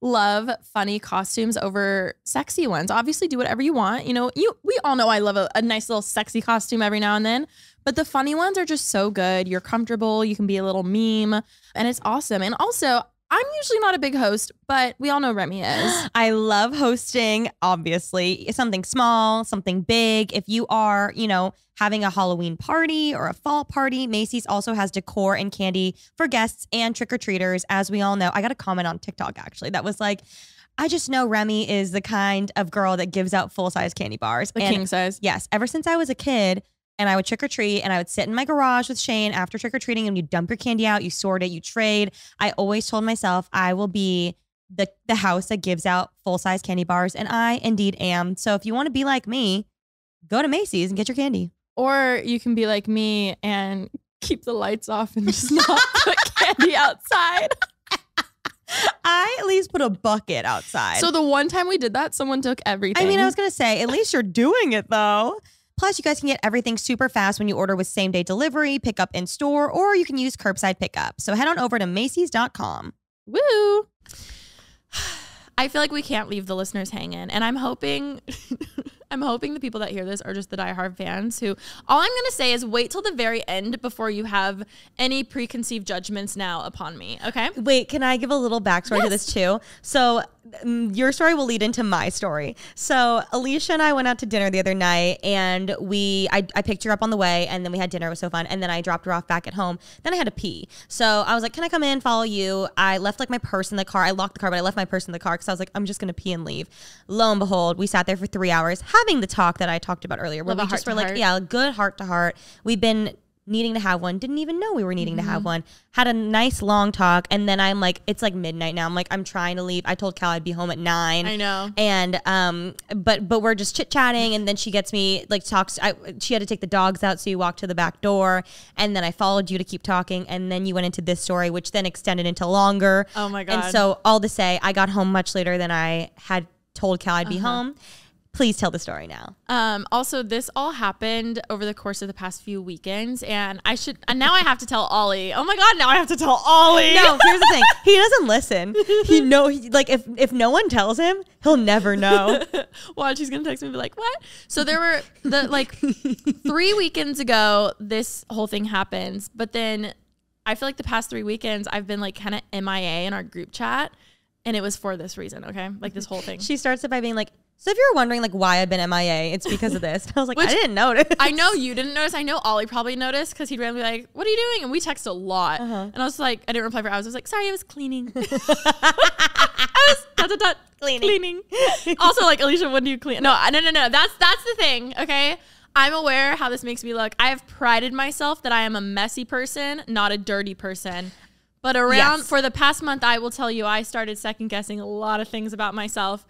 love funny costumes over sexy ones. Obviously, do whatever you want. You know, you we all know I love a, a nice little sexy costume every now and then, but the funny ones are just so good. You're comfortable. You can be a little meme, and it's awesome. And also, I'm usually not a big host, but we all know Remi is. (gasps) I love hosting, obviously, something small, something big. If you are, you know, having a Halloween party or a fall party, Macy's also has decor and candy for guests and trick or treaters. As we all know, I got a comment on TikTok actually that was like, I just know Remi is the kind of girl that gives out full size candy bars. The And king size. Yes, ever since I was a kid and I would trick or treat and I would sit in my garage with Shane after trick or treating and you dump your candy out, you sort it, you trade. I always told myself I will be the the house that gives out full size candy bars and I indeed am. So if you want to be like me, go to Macy's and get your candy. Or you can be like me and keep the lights off and just not (laughs) put candy outside. I at least put a bucket outside. So the one time we did that, someone took everything. I mean, I was gonna say, at least you're doing it though. Plus, you guys can get everything super fast when you order with same day delivery, pick up in store, or you can use curbside pickup. So head on over to Macy's.com. woo. (sighs) I feel like we can't leave the listeners hanging, and I'm hoping. (laughs) I'm hoping the people that hear this are just the diehard fans who all I'm going to say is wait till the very end before you have any preconceived judgments now upon me. Okay. Wait, can I give a little backstory to this too? So, mm, your story will lead into my story. So, Alisha and I went out to dinner the other night, and we I, I picked her up on the way, and then we had dinner. It was so fun, and then I dropped her off back at home. Then I had to pee, so I was like, "Can I come in, follow you?" I left like my purse in the car. I locked the car, but I left my purse in the car because I was like, "I'm just gonna pee and leave." Lo and behold, we sat there for three hours having the talk that I talked about earlier, where Love we just were like, heart. "Yeah." good heart to heart. We've been needing to have one. Didn't even know we were needing to have one. Had a nice long talk, and then I'm like, it's like midnight now. I'm like, I'm trying to leave. I told Cal I'd be home at nine. I know. And um, but but we're just chit chatting, and then she gets me like talks. I, she had to take the dogs out, so you walked to the back door, and then I followed you to keep talking, and then you went into this story, which then extended into longer. Oh my god! And so all to say, I got home much later than I had told Cal I'd be home. Please tell the story now. Um, also, this all happened over the course of the past few weekends, and I should. And now I have to tell Ollie. Oh my god! Now I have to tell Ollie. No, here's the thing. (laughs) He doesn't listen. He know he, like if if no one tells him, he'll never know. (laughs) Watch, he's gonna text me and be like, "What?" So there were the like three weekends ago. This whole thing happens, but then I feel like the past three weekends I've been like kind of MIA in our group chat, and it was for this reason. Okay, like this whole thing. She starts it by being like, "So if you're wondering like why I've been MIA, it's because of this." And (laughs) I was like, Which- "I didn't notice." I know you didn't notice. I know Ollie probably noticed because he'd randomly be like, "What are you doing?" And we text a lot, uh-huh. and I was like, I didn't reply for hours. I was like, "Sorry, I was cleaning." (laughs) (laughs) I was dot, dot, dot, Cleaning. cleaning. also, like Alisha, when do you clean? No, no, no, no. That's that's the thing. Okay, I'm aware how this makes me look. I have prided myself that I am a messy person, not a dirty person. But around Yes. for the past month, I will tell you, I started second guessing a lot of things about myself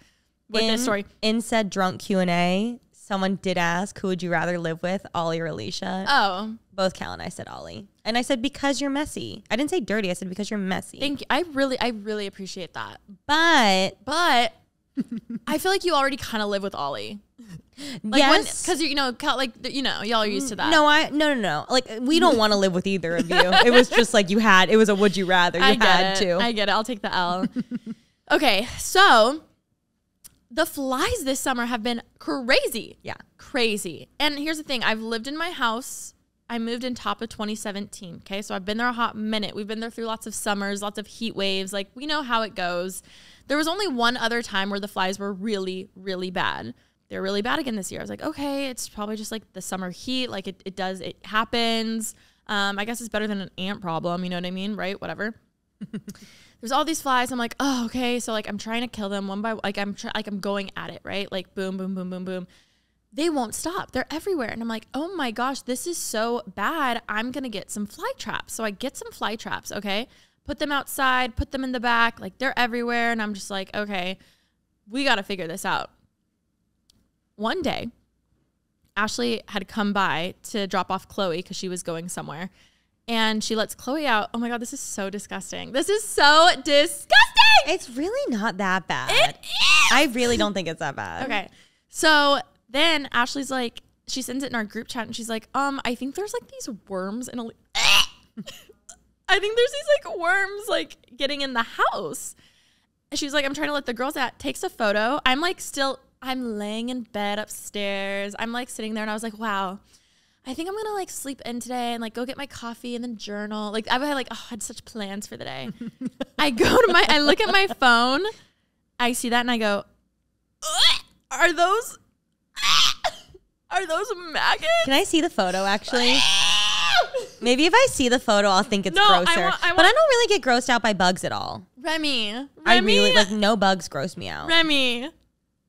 with in, this story. in said drunk Q and A, someone did ask, "Who would you rather live with, Ollie or Alisha?" Oh, Both Cal and I said Ollie, and I said because you're messy. I didn't say dirty. I said because you're messy. thank you. I really, I really appreciate that. but But I feel like you already kind of live with Ollie. Like yes, because you know, Cal- like you know, y'all are used to that. No, I no no no. Like we don't want to live with either of you. It was just like you had. It was a would you rather. You (laughs) I get had it. to. I get it. I'll take the L. (laughs) okay, so the flies this summer have been crazy. yeah. Crazy. And here's the thing I've lived in my house. I moved in top of 2017. Okay. So I've been there a hot minute. We've been there through lots of summers, lots of heat waves. Like we know how it goes. There was only one other time where the flies were really, really bad. They're really bad again this year. I was like, okay, it's probably just like the summer heat. Like it, it does, it happens. Um, I guess it's better than an ant problem. You know what I mean? Right? Whatever (laughs) there's all these flies. I'm like, oh, okay. So like, I'm trying to kill them one by like I'm like I'm going at it, right? Like boom, boom, boom, boom, boom. They won't stop. They're everywhere, and I'm like, oh my gosh, this is so bad. I'm gonna get some fly traps. So I get some fly traps. Okay, put them outside, put them in the back. Like they're everywhere, and I'm just like, okay, we got to figure this out. One day, Ashley had come by to drop off Chloe because she was going somewhere. And she lets Chloe out. Oh my God, this is so disgusting. This is so disgusting. It's really not that bad. It is. I really don't think it's that bad. Okay. So then Ashley's like, she sends it in our group chat and she's like, um, I think there's like these worms in a. (laughs) I think there's these like worms like getting in the house. And she's like, I'm trying to let the girls out. Takes a photo. I'm like still, I'm laying in bed upstairs. I'm like sitting there and I was like, wow. I think I'm gonna like sleep in today and like go get my coffee and then journal. Like I had like oh, I had such plans for the day. (laughs) I go to my I look at my phone, I see that and I go, are those (laughs) are those maggots? Can I see the photo actually? (laughs) Maybe if I see the photo, I'll think it's No, I grosser. want- I but I don't really get grossed out by bugs at all. Remi, Remi, I really like no bugs gross me out. Remi.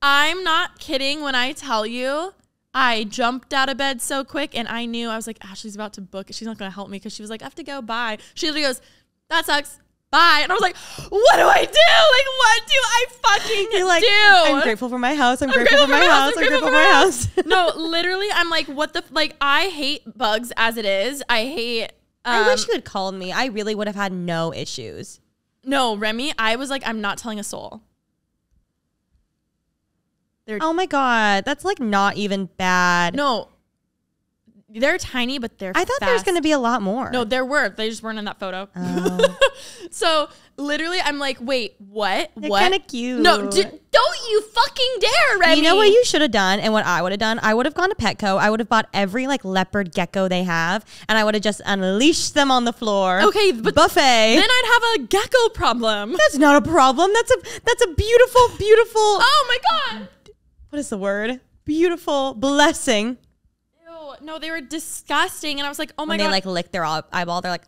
I'm not kidding when I tell you I jumped out of bed so quick and I knew I was like, Ashley's about to book. She's not going to help me because she was like, I have to go. Bye. She literally goes, That sucks. Bye. And I was like, What do I do? Like, what do I fucking You're like, do? I'm grateful for my house. I'm, grateful, for my house. I'm grateful for my house. no, (laughs) literally, I'm like, what the f-? like? I hate bugs as it is. I hate. Um, I wish you had called me. I really would have had no issues. No, Remi, I was like, I'm not telling a soul. They're Oh my god, that's like not even bad. no, they're tiny, but they're. I thought there was going to be a lot more. No, there were. They just weren't in that photo. Oh. (laughs) so literally, I'm like, wait, what? They're what? kinda cute. No, d- don't you fucking dare, Remi. You know what you should have done and what I would have done? I would have gone to Petco. I would have bought every like leopard gecko they have and I would have just unleashed them on the floor. Okay, but buffet. Then I'd have a gecko problem. that's not a problem. That's a that's a beautiful, beautiful Oh my god. What is the word? Beautiful blessing. Ew, no, they were disgusting, and I was like, oh my When god. they like lick their eyeball, they're like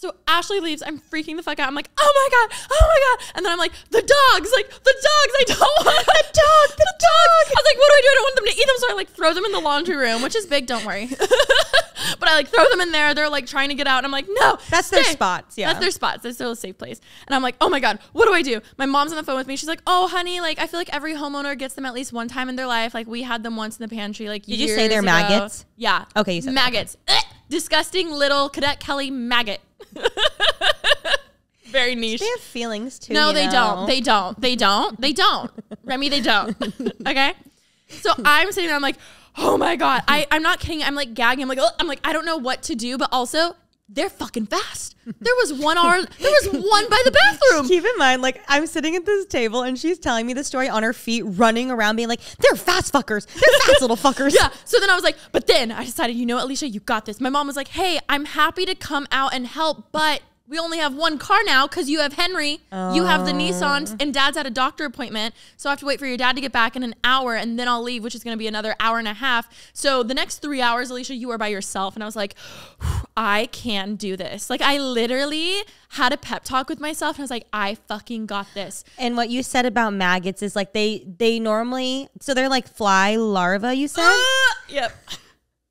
so Ashley leaves. I'm freaking the fuck out. I'm like, oh my god, oh my god. And then I'm like, the dogs, like the dogs. I don't want the dog, the, (laughs) dog. I was like, what do I do? I don't want them to eat them, so I like throw them in the laundry room, which is big. Don't worry. (laughs) but I like throw them in there. They're like trying to get out, and I'm like, no, That's their spots, yeah. that's their spots. That's still a safe place. And I'm like, oh my god, what do I do? My mom's on the phone with me. She's like, oh honey, like I feel like every homeowner gets them at least one time in their life. Like we had them once in the pantry. Like Did you say they're ago. maggots? Yeah. Okay, you said that. maggots. Disgusting little Cadet Kelly maggot. (laughs) Very niche. they have feelings too. No, they know? don't. They don't. They don't. They don't. Remi, they don't. (laughs) Okay. So I'm sitting there. I'm like, oh my god. I I'm not kidding. I'm like gagging. I'm like. I'm like, I don't know what to do. But also, they're fucking fast. There was one hour. There was one by the bathroom. Keep in mind, like I'm sitting at this table and she's telling me the story on her feet, running around, being like, "They're fast fuckers. They're fast little fuckers." Yeah. So then I was like, but then I decided, you know Alisha, you got this. My mom was like, hey, I'm happy to come out and help, but we only have one car now because you have Henry, you have the oh. Nissan, and dad's at a doctor appointment. So I have to wait for your dad to get back in an hour and then I'll leave, which is going to be another hour and a half. So the next three hours, Alisha, you are by yourself. And I was like, I can do this. Like I literally had a pep talk with myself and I was like, I fucking got this. And what you said about maggots is like they they normally so they're like fly larvae. You said (gasps) yep.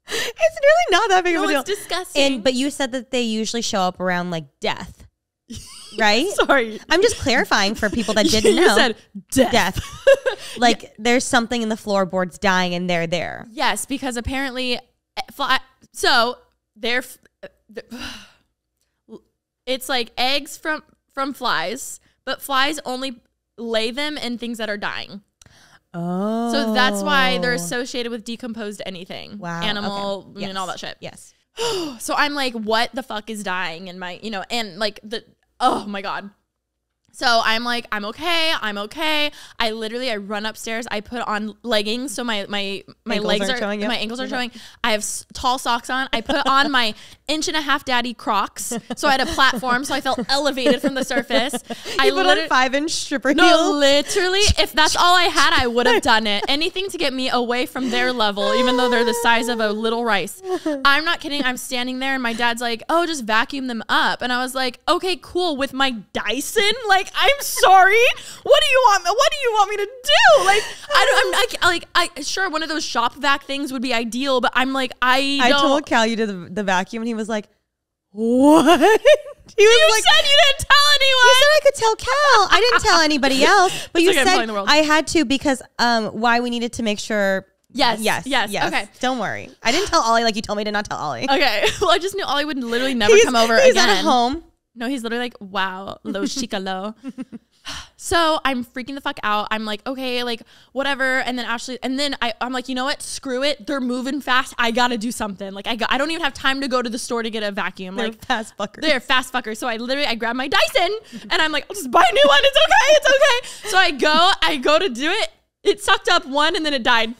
It's really not that big No, of a deal. it's disgusting. And but you said that they usually show up around like death, (laughs) right? Sorry. I'm just clarifying for people that (laughs) didn't you know. said death. death. (laughs) like there's something in the floorboards dying and they're there. Yes, because apparently, eh, fly. So they're. (sighs) It's like eggs from from flies, but flies only lay them in things that are dying. Oh, So that's why they're oh. associated with decomposed anything, wow animal, okay. and all that shit. Yes. (gasps) So I'm like, what the fuck is dying in my, you know, and like the, oh my God. So I'm like, I'm okay. I'm okay. I literally, I run upstairs. I put on leggings. So my, my, my Ankles legs aren't showing, yep. my ankles are showing. I have s- tall socks on. I put on my inch and a half daddy crocs. So I had a platform. So I felt (laughs) elevated from the surface. I You put on five inch stripper no, heels. literally, if that's all I had, I would have done it. Anything to get me away from their level, even though they're the size of a little rice. I'm not kidding. I'm standing there and my dad's like, oh, just vacuum them up. And I was like, okay, cool. With my Dyson? Like, I'm sorry. What do you want? What do you want me to do? Like, I don't, I'm not, like, I, sure, one of those shop vac things would be ideal, but I'm like, I I told Cal you did the, the vacuum, and he was like, "What?" (laughs) he was you like, said you didn't tell anyone. You said I could tell Cal. I didn't tell anybody (laughs) else, but you okay, said the world. I had to because um why we needed to make sure. Yes, Yes. yes, Yes. okay. Don't worry. I didn't tell Ollie like you told me to not tell Ollie. Okay. (laughs) Well, I just knew Ollie would literally never He's- come over he's again. at home. No, he's literally like, wow, low (laughs) chica low. so I'm freaking the fuck out. I'm like, okay, like whatever. And then Ashley, and then I, I'm like, you know what? Screw it. They're moving fast. I gotta do something. Like I, got, I don't even have time to go to the store to get a vacuum. They're like fast fuckers. they're fast fuckers. So I literally I grab my Dyson and I'm like, I'll just buy a new one. It's okay. It's okay. So I go, I go to do it. It sucked up one and then it died.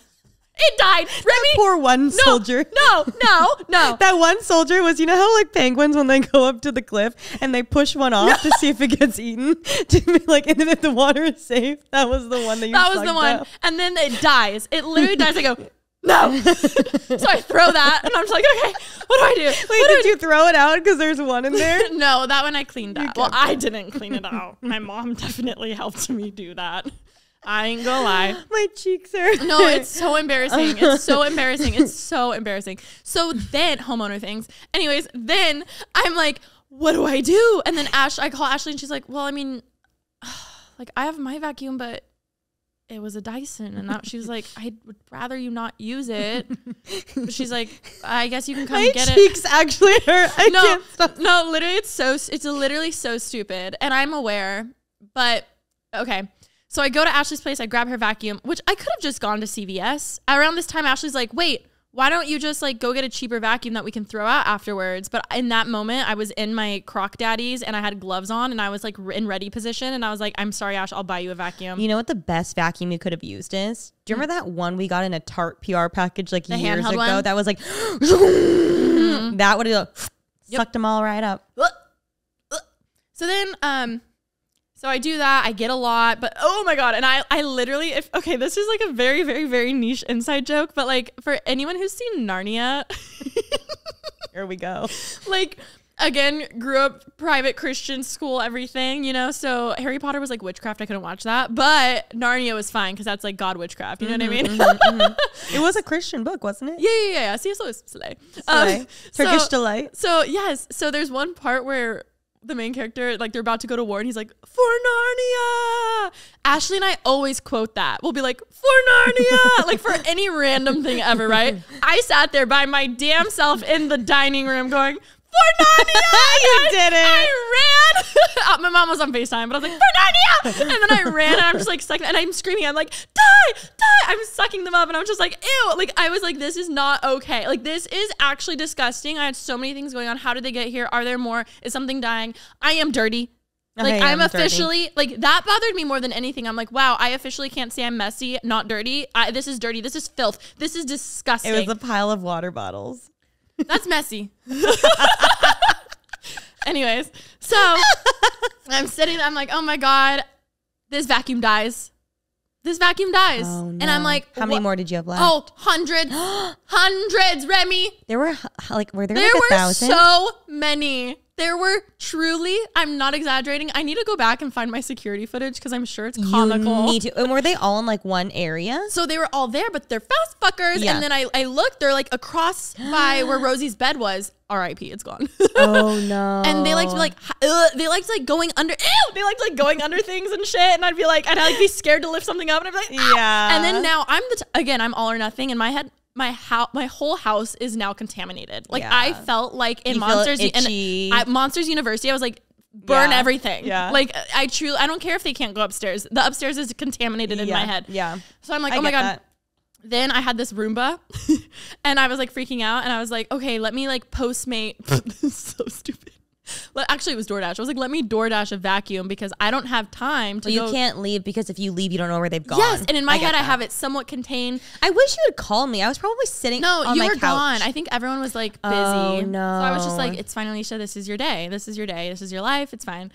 It died. Remi, Poor one no, soldier. No, no, no. (laughs) That one soldier was, you know how like penguins when they go up to the cliff and they push one off to see if it gets eaten, (laughs) to be like, and then if the water is safe. That was the one that you. that was the one. up. And then it dies. It literally dies. I go, no. (laughs) so I throw that and I'm just like, okay, what do I do? Wait, What do did you throw it out because there's one in there? No, that one I cleaned out. Well, I didn't clean it out. My mom definitely helped me do that. I ain't gonna lie. (laughs) My cheeks are. No, it's so embarrassing. It's so (laughs) embarrassing. It's so embarrassing. So then homeowner things. Anyways, then I'm like, what do I do? And then Ash, I call Ashley and she's like, well, I mean, (sighs) like I have my vacuum, but it was a Dyson, and that, she was like, I would rather you not use it. But she's like, I guess you can come My get it. cheeks actually hurt. I No, can't stop. no, literally, it's so it's literally so stupid, and I'm aware. But okay, so I go to Ashley's place. I grab her vacuum, which I could have just gone to CVS. Around this time, Ashley's like, "Wait, why don't you just like go get a cheaper vacuum that we can throw out afterwards? But in that moment, I was in my Croc Daddies and I had gloves on and I was like in ready position and I was like, I'm sorry, Ash, I'll buy you a vacuum. You know what the best vacuum you could have used is? Do you remember that one we got in a Tarte PR package like years ago? one? That was like (laughs) that would have sucked them all right up. So then, um, so I do that. I get a lot, but oh my god! And I, I literally, if okay, this is like a very, very, very niche inside joke, but like for anyone who's seen Narnia, (laughs) Here we go. like again, grew up private Christian school, everything, you know. So Harry Potter was like witchcraft. I couldn't watch that, but Narnia was fine because that's like God witchcraft. You know what I mm-hmm, mean? Mm-hmm, mm-hmm. It was a (laughs) Christian book, wasn't it? Yeah, yeah, yeah. C.S. Lewis. Slay. Um, Turkish so- delight. So yes, so there's one part where the main character, like they're about to go to war, and he's like, "For Narnia." Ashley and I always quote that. We'll be like, "For Narnia," (laughs) like for any random thing ever, right? I sat there by my damn self in the dining room going. For Narnia! (laughs) You did it. I ran. (laughs) Uh, my mom was on FaceTime, but I was like, for Narnia! And then I ran and I'm just like sucking, and I'm screaming. I'm like, die, die! I'm sucking them up, and I'm just like, ew! Like I was like, this is not okay. Like this is actually disgusting. I had so many things going on. How did they get here? Are there more? Is something dying? I am dirty. Like I I'm am dirty. officially like that bothered me more than anything. I'm like, wow, I officially can't say I'm messy, not dirty. I, this is dirty. This is filth. This is disgusting. It was a pile of water bottles. That's messy. (laughs) Anyways, so (laughs) I'm sitting, I'm like, oh my God, this vacuum dies. This vacuum dies. Oh, and I'm like, Oh, how many more did you have left? Oh, hundreds. (gasps) hundreds, Remi. there were like were there, There like a were thousand? so many. There were truly, I'm not exaggerating. I need to go back and find my security footage because I'm sure it's comical. You need to. And were they all in like one area? So they were all there, but they're fast fuckers. Yeah. And then I, I looked, they're like across by (gasps) where Rosie's bed was. RIP, it's gone. Oh (laughs) no! and they liked to be like ugh, they liked like going under ew, they liked like going under things and shit and I'd be like I'd like be scared to lift something up and I'd be like "Ah." Yeah. and then now I'm the t- again I'm all or nothing in my head my house my whole house is now contaminated like Yeah. I felt like in You Monsters and I, Monsters University I was like burn Yeah. everything Yeah. like I truly I don't care if they can't go upstairs the upstairs is contaminated in yeah, my head Yeah. so I'm like I oh my god that. then I had this Roomba (laughs) and I was like freaking out and I was like, okay, let me like Postmate. (laughs) this is so stupid. (laughs) Well, actually, it was DoorDash. I was like, let me DoorDash a vacuum because I don't have time to But you go- can't leave because if you leave, you don't know where they've gone. Yes, and in my get head, I have it somewhat contained. I wish you had called me. I was probably sitting. No, you were couch. gone. I think everyone was like busy. Oh, So I was just like, it's fine, Alisha. This is your day. This is your day. This is your life. It's fine.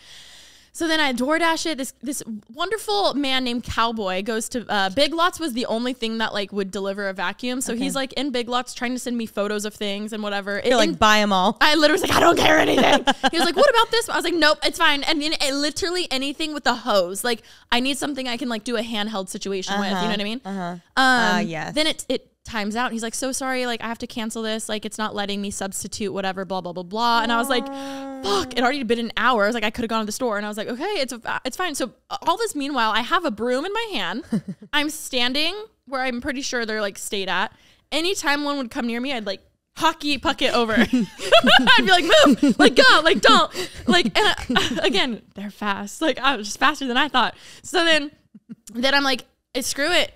So then I DoorDash it. This this wonderful man named Cowboy goes to uh, Big Lots was the only thing that like would deliver a vacuum. So he's like in Big Lots trying to send me photos of things and whatever. You're In- like buy them all. I literally was like, I don't care anything. (laughs) he was like, What about this? I was like, Nope, it's fine. And then it, literally anything with the hose. Like, I need something I can like do a handheld situation with. You know what I mean? Uh-huh. Um, Ah, yes. Then it it times out. And he's like, So sorry. Like, I have to cancel this. Like, it's not letting me substitute whatever. Blah blah blah blah. And I was like, Fuck! It already been an hour. I was like, I could have gone to the store. And I was like, Okay, it's it's fine. So all this meanwhile, I have a broom in my hand. (laughs) I'm standing where I'm pretty sure they're like stayed at. Anytime one would come near me, I'd like hockey puck it over. (laughs) (laughs) I'd be like, move, like go, like don't, like. And uh, again, they're fast. Like I was just faster than I thought. So then, then I'm like, screw it.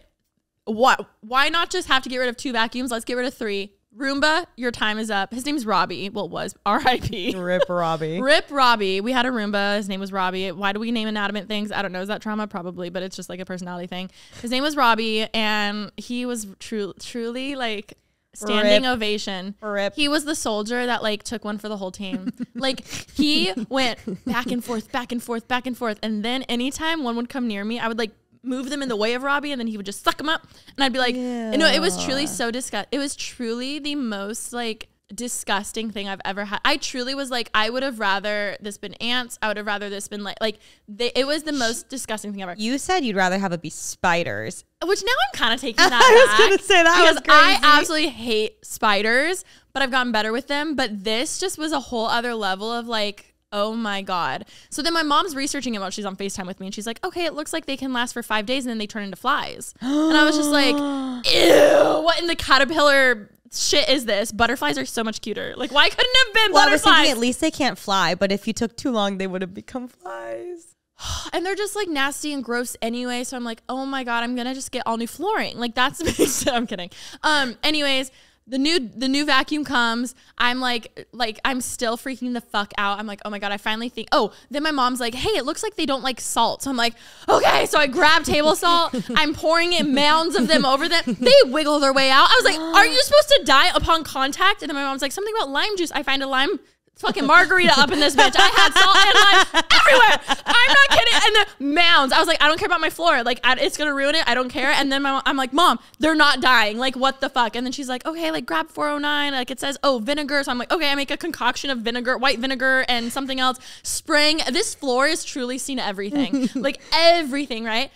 What? Why not just have to get rid of two vacuums? Let's get rid of three. Roomba, your time is up. His name's Robbie. Well, it was R.I.P. Rip Robbie. (laughs) Rip Robbie. We had a Roomba. His name was Robbie. Why do we name inanimate things? I don't know. Is that trauma? Probably, but it's just like a personality thing. His name was Robbie, and he was true, truly like standing Rip. ovation. Rip. He was the soldier that like took one for the whole team. (laughs) like he went back and forth, back and forth, back and forth, and then anytime one would come near me, I would like move them in the way of Robbie, and then he would just suck them up, and I'd be like, you know, it was truly so disgust. It was truly the most like disgusting thing I've ever had. I truly was like, I would have rather this been ants. I would have rather this been like like they, it was the most disgusting thing ever. You said you'd rather have it be spiders. Which now I'm kind of taking (laughs) that. I was gonna say that because I absolutely hate spiders, but I've gotten better with them. But this just was a whole other level of like, oh my god. So then my mom's researching it while she's on Facetime with me, and she's like, okay, it looks like they can last for five days and then they turn into flies. (gasps) and I was just like, ew, what in the caterpillar shit is this? Butterflies are so much cuter. Like, why couldn't it have been Well, I was butterflies? thinking at least they can't fly, but if you took too long, they would have become flies. (sighs) and they're just like nasty and gross anyway. So I'm like, oh my god, I'm gonna just get all new flooring. Like that's (laughs) I'm kidding. Um, anyways, the new the new vacuum comes. I'm like like I'm still freaking the fuck out. I'm like, oh my god, I finally think. Oh, then my mom's like, hey, it looks like they don't like salt. So I'm like, okay. So I grab table salt. (laughs) I'm pouring in mounds of them over them. They wiggle their way out. I was like, are you supposed to die upon contact? And then my mom's like, something about lime juice. I find a lime fucking margarita up in this bitch. I had salt and lime everywhere. I'm not kidding. And the mounds. I was like, I don't care about my floor. Like, I, it's gonna ruin it. I don't care. And then my, mom- I'm like, Mom, they're not dying. Like, what the fuck? And then she's like, Okay, like grab 409. Like it says, oh vinegar. So I'm like, okay, I make a concoction of vinegar, white vinegar, and something else. Spraying. This floor is truly seen everything. (laughs) like everything, right?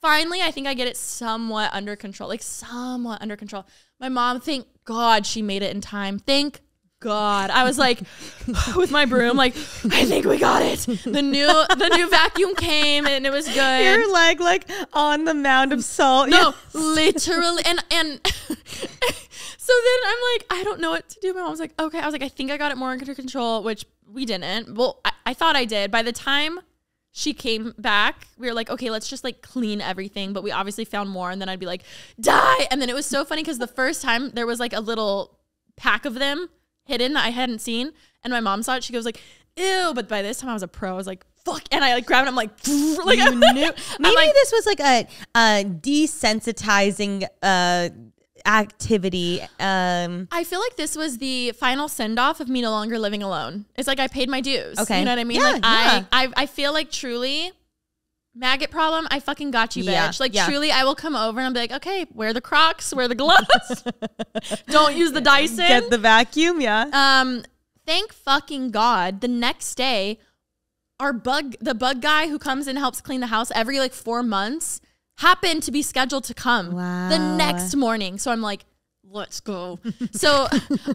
Finally, I think I get it somewhat under control. Like somewhat under control. My mom, thank God she made it in time. Thank God. I was like (laughs) with my broom, like, I think we got it. The new the new vacuum came and it was good. You're like like on the mound of salt. no, literally and and (laughs) so then I'm like, I don't know what to do. My mom's like, okay. I was like, I think I got it more under control, which we didn't. Well, I, I thought I did. By the time she came back, we were like, okay, let's just like clean everything. But we obviously found more, and then I'd be like, die. And then it was so funny because the first time there was like a little pack of them hidden that I hadn't seen, and my mom saw it. She goes like, ew. But by this time I was a pro. I was like, fuck, and I like grabbed it. I'm like, (laughs) like you I'm, knew. (laughs) Maybe like, this was like a, a desensitizing uh, activity. Um, I feel like this was the final send off of me no longer living alone. It's like I paid my dues. Okay. You know what I mean? Yeah, like yeah. I, I I feel like truly maggot problem, I fucking got you, bitch. Yeah, Like yeah. truly I will come over and I'll be like, okay, wear the crocs, wear the gloves. (laughs) Don't use the Dyson. get the vacuum, yeah. um, thank fucking God. The next day, our bug the bug guy who comes and helps clean the house every like four months happened to be scheduled to come the next morning. So I'm like, let's go. so,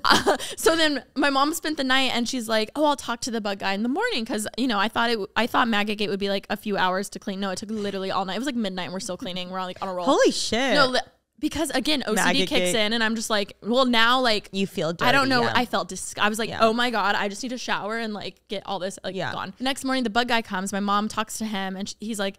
uh, so then my mom spent the night and she's like, oh, I'll talk to the bug guy in the morning because you know I thought it I thought Maggot Gate would be like a few hours to clean. No, it took literally all night. It was like midnight and we're still cleaning. We're on like on a roll. Holy shit. no. Li- because again, OCD Maggot kicks Gate. in, and I'm just like, well, now like you feel dirty. I don't know. yeah. I felt dis- I was like, Yeah. oh my god, I just need to shower and like get all this like Yeah. gone. The next morning, the bug guy comes. My mom talks to him, and sh- he's like,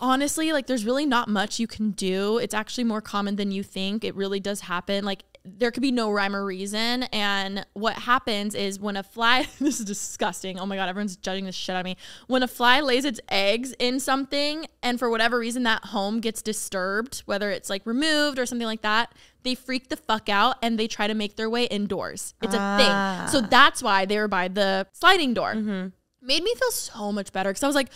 honestly, like there's really not much you can do. It's actually more common than you think. It really does happen. Like there could be no rhyme or reason. And what happens is when a fly, (laughs) this is disgusting. Oh my God, everyone's judging the shit out of me. When a fly lays its eggs in something and for whatever reason that home gets disturbed, whether it's like removed or something like that, they freak the fuck out and they try to make their way indoors. It's a thing. So ah. that's why they were by the sliding door mm-hmm. made me feel so much better because I was like,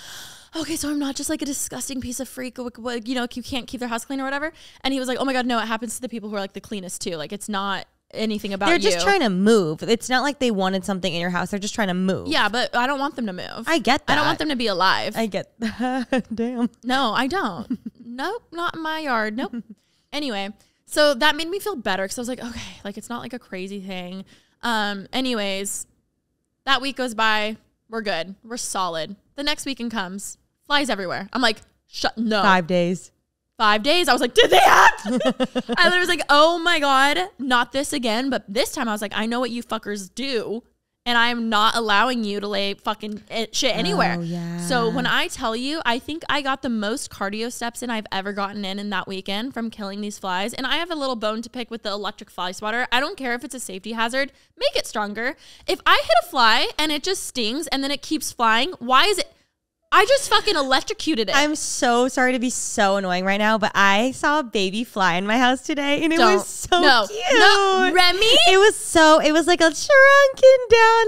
okay, so I'm not just like a disgusting piece of freak, you know, you can't keep their house clean or whatever. And he was like, oh my god, no, it happens to the people who are like the cleanest too. Like it's not anything about They're you. just trying to move. It's not like they wanted something in your house. They're just trying to move. yeah, but I don't want them to move. I get that. I don't want them to be alive. I get that. (laughs) Damn. No, I don't. (laughs) nope, not in my yard. Nope. anyway, so that made me feel better because I was like, okay, like it's not like a crazy thing. Um, anyways, that week goes by. We're good. We're solid. The next weekend comes. Flies everywhere. I'm like, shut no. Five days. Five days. I was like, did they act? (laughs) I literally was like, oh my God, not this again. But this time I was like, I know what you fuckers do. And I'm not allowing you to lay fucking eh, shit anywhere. Oh, yeah. So when I tell you, I think I got the most cardio steps in I've ever gotten in in that weekend from killing these flies. And I have a little bone to pick with the electric fly swatter. I don't care if it's a safety hazard, make it stronger. If I hit a fly and it just stings and then it keeps flying, why is it? I just fucking electrocuted it. I'm so sorry to be so annoying right now, but I saw a baby fly in my house today, and it Don't. was so No. cute. No. Remi? It was so. It was like a shrunken down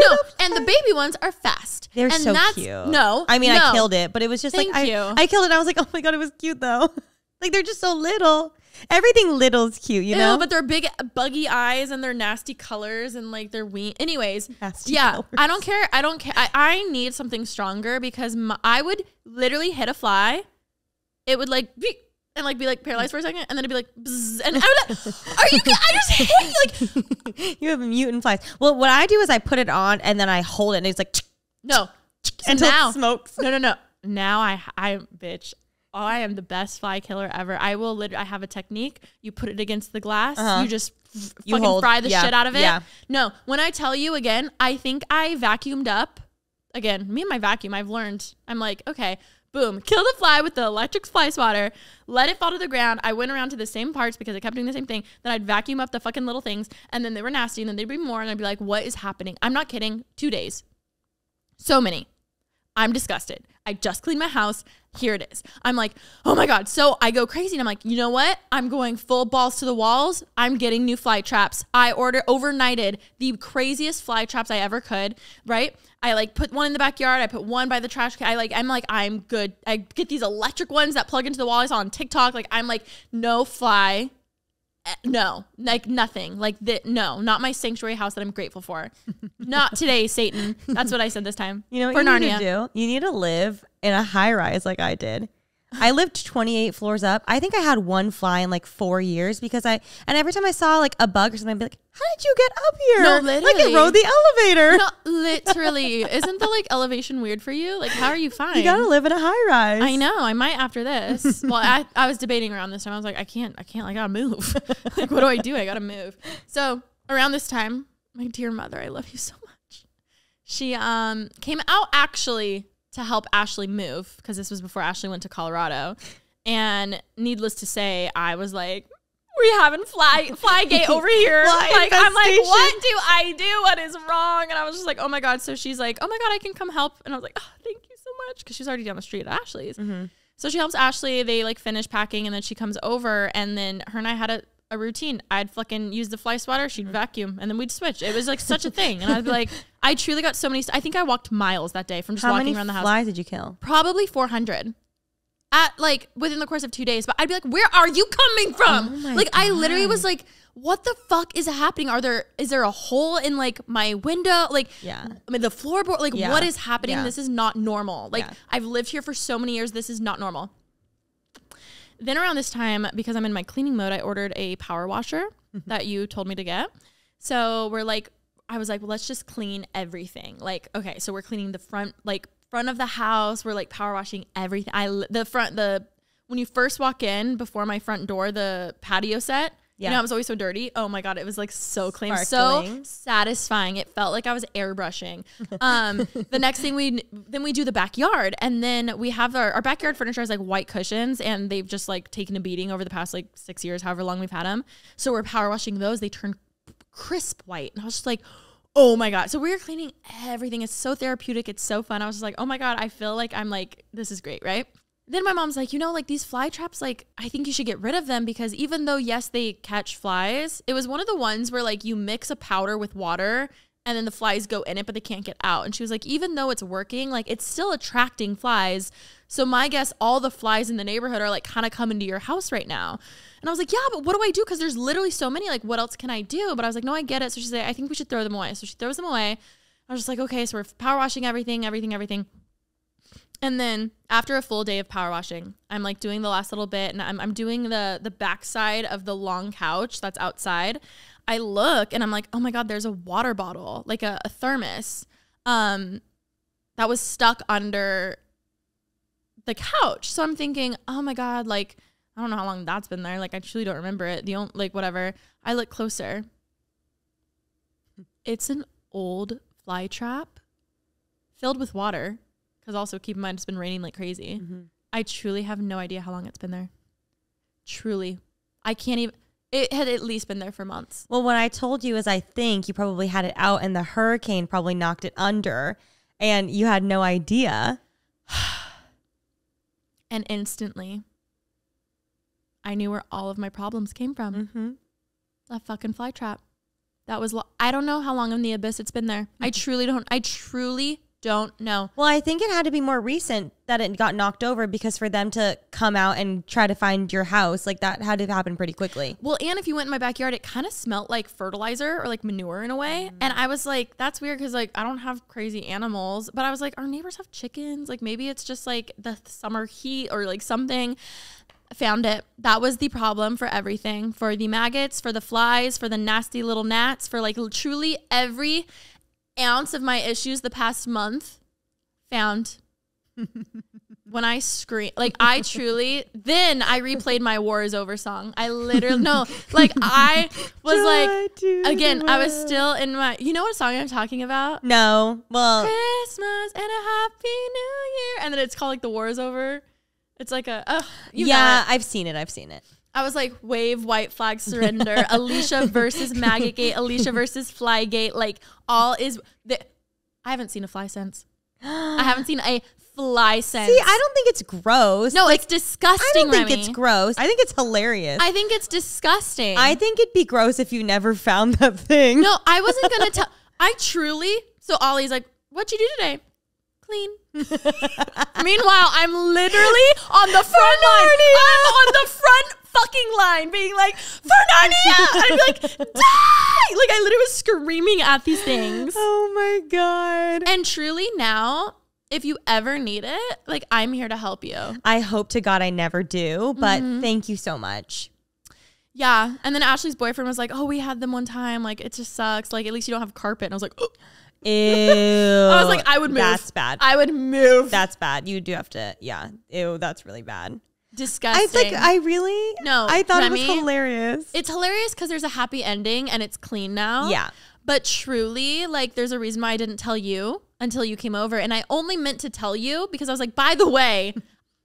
no, little. and the baby ones are fast. They're and so cute. No, I mean, I killed it, but it was just Thank like I, you. I killed it. And I was like, oh my god, it was cute though. (laughs) like they're just so little. Everything little's cute, you Ew, know. but they're big, buggy eyes and they're nasty colors and like they're ween. Anyways, Nasty yeah, colors. I don't care. I don't care. I, I need something stronger because my, I would literally hit a fly. It would like be and like be like paralyzed for a second, and then it'd be like, bzz, and I would. Like, (laughs) Are you? I just hit you like (laughs) you have mutant flies. Well, what I do is I put it on and then I hold it, and it's like no. So (tsk) (tsk) until now, it smokes. No, no, no. Now I, I, bitch. Oh, I am the best fly killer ever. I will literally. I have a technique. You put it against the glass. Uh-huh. You just f- You fucking hold- fry the yeah, shit out of it. yeah. No, when I tell you again, I think I vacuumed up. Again, me and my vacuum. I've learned. I'm like, okay, Boom. Kill the fly with the electric fly swatter. Let it fall to the ground. I went around to the same parts because I kept doing the same thing. Then I'd vacuum up the fucking little things. And then they were nasty. And then they'd be more. And I'd be like, what is happening? I'm not kidding. Two days. So many. I'm disgusted. I just cleaned my house. Here it is. I'm like, oh my God. So I go crazy and I'm like, you know what? I'm going full balls to the walls. I'm getting new fly traps. I order overnighted the craziest fly traps I ever could, right? I like put one in the backyard. I put one by the trash can. I like, I'm like, I'm good. I get these electric ones that plug into the wall. I saw on TikTok. Like, I'm like, no fly. Eh, No, like nothing. Like that. No, not my sanctuary house that I'm grateful for. (laughs) not today, Satan. That's what I said this time. You know what for you need Narnia. to do? You need to live in a high rise like I did. I lived 28 floors up. I think I had one fly in like four years because I, and every time I saw like a bug or something, I'd be like, how did you get up here? No, Like literally. it rode the elevator. No, literally. Isn't the like elevation weird for you? Like, how are you fine? You gotta live in a high rise. I know. I might after this. (laughs) well, I, I was debating around this time. I was like, I can't. I can't. I gotta move. (laughs) like, what do I do? I gotta move. So around this time, my dear mother, I love you so much. She um came out actually to help Ashley move because this was before Ashley went to Colorado. And needless to say, I was like, we having fly fly gate over (laughs) here. Fly like I'm like, what do I do? What is wrong? And I was just like, oh my god. So she's like, oh my god, I can come help. And I was like, oh, thank you so much because she's already down the street at Ashley's. Mm-hmm. So she helps Ashley. They like finish packing, and then she comes over, and then her and I had a. A routine. I'd fucking use the fly swatter. She'd mm-hmm. vacuum, and then we'd switch. It was like such a thing, and I'd be like, (laughs) I truly got so many. I think I walked miles that day from just How walking many around the house flies did you kill? probably 400 at like within the course of two days but i'd be like where are you coming from Oh like i literally was like what the fuck is happening are there is there a hole in like my window like Yeah. I mean, the floorboard like Yeah. what is happening Yeah. this is not normal like i've lived here for so many years this is not normal then around this time because i'm in my cleaning mode i ordered a power washer mm-hmm. that you told me to get. So we're like i was like well let's just clean everything. Like okay so we're cleaning the front like front of the house. We're like power washing everything. I the front the when you first walk in before my front door the patio set Yeah. you know it was always so dirty. Oh my god it was like so clean Sparkling. so satisfying. It felt like i was airbrushing. Um (laughs) the next thing we then we do the backyard and then we have our, our backyard furniture has like white cushions and they've just like taken a beating over the past like six years however long we've had them so we're power washing those. They turn crisp white. And i was just like oh my god. So we were cleaning everything. It's so therapeutic. It's so fun. I was just like oh my god i feel like i'm like this is great right then my mom's like, you know, like these fly traps, like I think you should get rid of them because even though yes they catch flies, it was one of the ones where like you mix a powder with water and then the flies go in it, but they can't get out. And she was like, even though it's working, like it's still attracting flies. So my guess, all the flies in the neighborhood are like kind of coming to your house right now. And I was like, yeah, but what do I do? Because there's literally so many. Like, what else can I do? But I was like, no, I get it. So she's like, I think we should throw them away. So she throws them away. I was just like, okay, so we're power washing everything, everything, everything. And then after a full day of power washing, I'm like doing the last little bit and I'm, I'm doing the the backside of the long couch that's outside. I look and I'm like, oh my God, there's a water bottle, like a, a thermos, um, that was stuck under the couch. So I'm thinking, oh my God, like, I don't know how long that's been there. Like, I truly don't remember it. The only, like, whatever. I look closer. It's an old fly trap filled with water. Because also keep in mind, it's been raining like crazy. I truly have no idea how long it's been there. Truly. I can't even. It had at least been there for months. Well, what I told you is I think you probably had it out and the hurricane probably knocked it under and you had no idea. (sighs) And instantly, I knew where all of my problems came from. Mm-hmm. A fucking fly trap. That was, lo- I don't know how long in the abyss it's been there. I truly don't, I truly don't know. Well, I think it had to be more recent that it got knocked over because for them to come out and try to find your house, like that had to happen pretty quickly. Well, and if you went in my backyard, it kind of smelt like fertilizer or like manure in a way. Mm-hmm. And I was like, that's weird because like I don't have crazy animals, but I was like, our neighbors have chickens. Like maybe it's just like the summer heat or like something. Found it. That was the problem for everything for the maggots, for the flies, for the nasty little gnats, for like truly every ounce of my issues the past month. Found (laughs) when I scream, like I truly, then I replayed my "War Is Over" song. I literally no, like I was like, again, I was still in my. You know what song I'm talking about? No. Well, Christmas and a happy New Year, and then it's called like "The War Is Over." It's like a you yeah. I've seen it. I've seen it. I was like, wave, white flag, surrender. (laughs) Alisha versus Maggot Gate. Alisha versus Flygate. Like all is. The, I haven't seen a fly since. I haven't seen a fly since. See, I don't think it's gross. No, it's disgusting. I don't think Remi. it's gross. I think it's hilarious. I think it's disgusting. I think it'd be gross if you never found that thing. no, I wasn't gonna (laughs) tell. I truly. So Ollie's like, "What'd you do today?" Clean. (laughs) Meanwhile, I'm literally on the front line. I'm on the front fucking line, being like, "For Narnia!" I'd be like, (laughs) "Die!" Like I literally was screaming at these things. Oh my god. And truly, now, if you ever need it, like I'm here to help you. I hope to God I never do, but Mm-hmm. thank you so much. Yeah. And then Ashley's boyfriend was like, "Oh, we had them one time. Like it just sucks. Like at least you don't have carpet." And I was like, oh. Ew. (laughs) I was like, I would move. That's bad. I would move. that's bad. You do have to, yeah. Ew, that's really bad. I Disgusting. like. I really. No, I thought it was hilarious. it's hilarious because there's a happy ending and it's clean now. Yeah. But truly, like, there's a reason why I didn't tell you until you came over. And I only meant to tell you because I was like, by the way,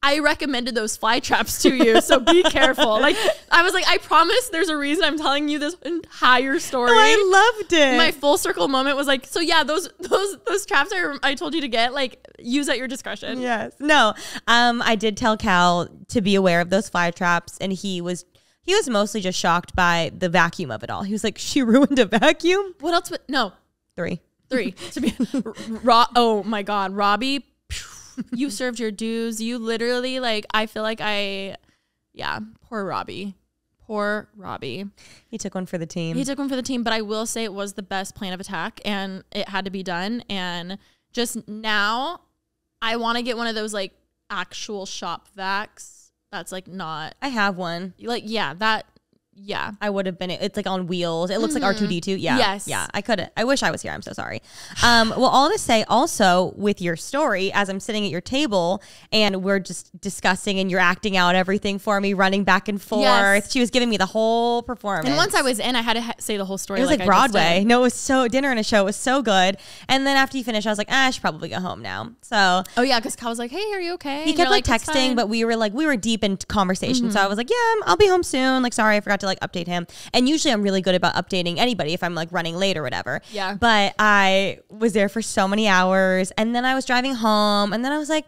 I recommended those fly traps to you. So be (laughs) careful. Like, I was like, I promise there's a reason I'm telling you this entire story. Oh, I loved it. My full circle moment was like, so yeah, those those those traps I, I told you to get, like, use at your discretion. Yes. No. Um, I did tell Cal to be aware of those fly traps, and he was he was mostly just shocked by the vacuum of it all. He was like, (laughs) "She ruined a vacuum." What else? Would, no, Three. three (laughs) to be Ro- oh my god robbie phew, (laughs) you served your dues you literally like i feel like i yeah poor robbie poor robbie He took one for the team. he took one for the team but i will say it was the best plan of attack and it had to be done and just now i want to get one of those like actual shop vacs that's like not I have one. like yeah that yeah I would have been. It's like on wheels. It looks like R two D two. Yeah. Mm-hmm. Yes. Yeah. I couldn't. I wish I was here. I'm so sorry. Um. Well, all to say, also with your story, as I'm sitting at your table and we're just discussing, and you're acting out everything for me, running back and forth. Yes. She was giving me the whole performance. and once i was in i had to ha- say the whole story It was like, just Broadway. No, it was so dinner and a show It was so good. And then after you finished, I was like, ah, I should probably go home now. So Oh yeah, because Kyle was like, "Hey, are you okay?" he And kept you're like, texting. Mm-hmm. but we were like, we were deep in conversation. So I was like, yeah, I'll be home soon. Like, sorry, I forgot to like update him. And usually I'm really good about updating anybody if I'm like running late or whatever. Yeah. But I was there for so many hours. And then I was driving home. And then I was like,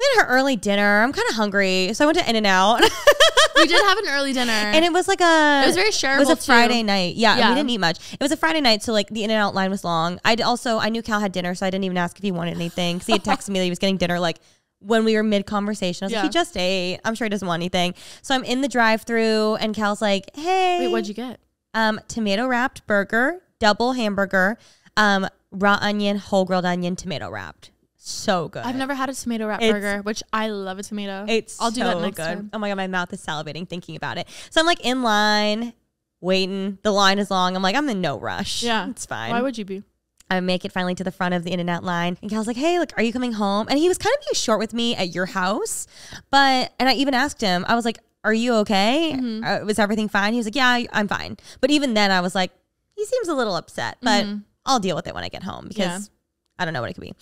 we had our early dinner. I'm kind of hungry. So I went to In and Out. (laughs) we did have an early dinner, And it was like a. It was very It was a too. Friday night. Yeah, Yeah. we didn't eat much. It was a Friday night, so like the in and out line was long. I also I knew Cal had dinner, so I didn't even ask if he wanted anything because he had texted me that he was getting dinner like when we were mid conversation. I was like, he just ate. I'm sure he doesn't want anything. So I'm in the drive through, and Cal's like, hey, wait, what'd you get? um, tomato wrapped burger, double hamburger, um, raw onion, whole grilled onion, tomato wrapped. So good. I've never had a tomato wrap It's- burger, which I love a tomato. It's I'll do that so next good. time. Oh my god, my mouth is salivating thinking about it. So I'm like in line, waiting. The line is long. I'm like, I'm in no rush. Yeah, it's fine. Why would you be? I make it finally to the front of the in and out line. And Cal's like, hey, like, are you coming home? And he was kind of being short with me at your house. But, and I even asked him, I was like, are you okay? Mm-hmm. Uh, was everything fine? He was like, yeah, I'm fine. But even then, I was like, he seems a little upset, but I'll deal with it when I get home because Mm-hmm. Yeah. I don't know what it could be.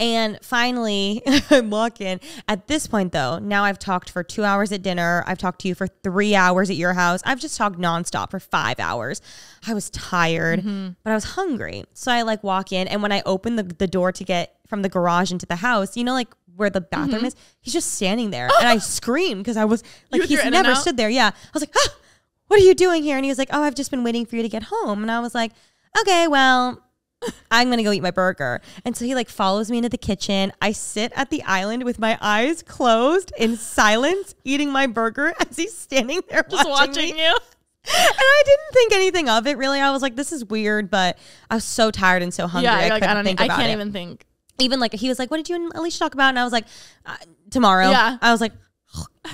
And finally, (laughs) I'm walking. At this point, though, now I've talked for two hours at dinner. I've talked to you for three hours at your house. I've just talked nonstop for five hours. I was tired, Mm-hmm. but I was hungry. So I like walk in, and when I open the, the door to get from the garage into the house, you know, like where the bathroom is, he's just standing there. (gasps) and I scream because I was like, he's in never stood there. Yeah. I was like, ah, what are you doing here? And he was like, oh, I've just been waiting for you to get home. And I was like, okay, well, I'm gonna go eat my burger. And so he like follows me into the kitchen. I sit at the island with my eyes closed in silence, eating my burger (laughs) as he's standing there Just watching, watching me. you. And I didn't think anything of it really. I was like, this is weird, but I was so tired and so hungry. Yeah, I like I don't. think I can't it. even think. Even like he was like, what did you and Alisha talk about? And I was like, uh, tomorrow. Yeah. I was like,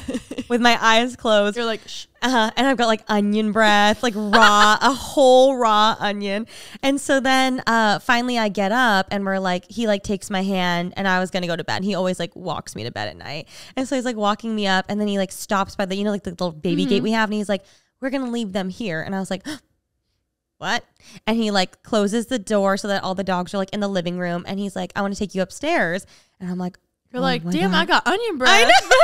(laughs) with my eyes closed. You're like, Shh. Uh-huh. And I've got like onion breath, like raw, a (laughs) whole raw onion. And so then uh finally I get up and we're like, he like takes my hand and I was gonna go to bed. And he always like walks me to bed at night. And so he's like walking me up and then he like stops by the, you know, like the little baby gate we have, and he's like, We're gonna leave them here. And I was like, (gasps) What? And he like closes the door so that all the dogs are like in the living room. And he's like, I want to take you upstairs. And I'm like, You're "Oh like, damn, God." I got onion breath. I know,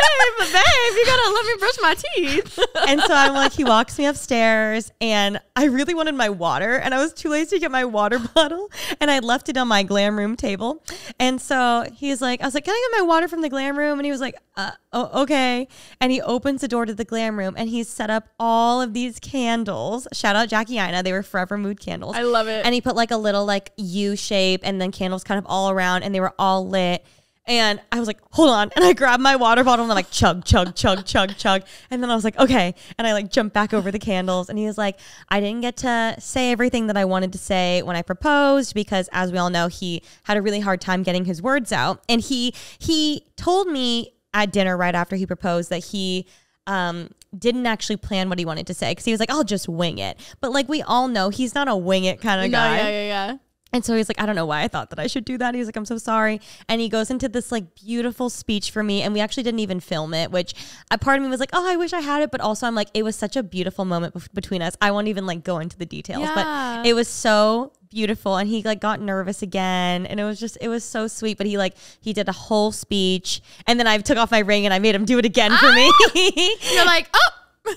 but babe, you gotta (laughs) let me brush my teeth. (laughs) and so I'm like, he walks me upstairs, and I really wanted my water, and I was too lazy to get my water (laughs) bottle, and I left it on my glam room table. And so he's like, I was like, can I get my water from the glam room? And he was like, uh, oh, okay. And he opens the door to the glam room, and he's set up all of these candles. Shout out Jackie Aina, they were Forever Mood candles. I love it. And he put like a little like U shape, and then candles kind of all around, and they were all lit. And I was like, hold on. And I grabbed my water bottle and I'm like, chug, chug, chug, chug, chug. And then I was like, okay. And I like jumped back over the candles. And he was like, I didn't get to say everything that I wanted to say when I proposed because as we all know, he had a really hard time getting his words out. And he he told me at dinner right after he proposed that he um didn't actually plan what he wanted to say because he was like, I'll just wing it. But like we all know, he's not a wing it kind of no, guy. yeah, yeah, yeah. And so he's like, I don't know why I thought that I should do that. He's like, I'm so sorry. And he goes into this like beautiful speech for me. And we actually didn't even film it, which a part of me was like, oh, I wish I had it. But also, I'm like, it was such a beautiful moment bef- between us. I won't even like go into the details, Yeah. but it was so beautiful. And he like got nervous again. And it was just, it was so sweet. But he like, he did a whole speech. And then I took off my ring and I made him do it again for me. Ah! (laughs) You're like, oh,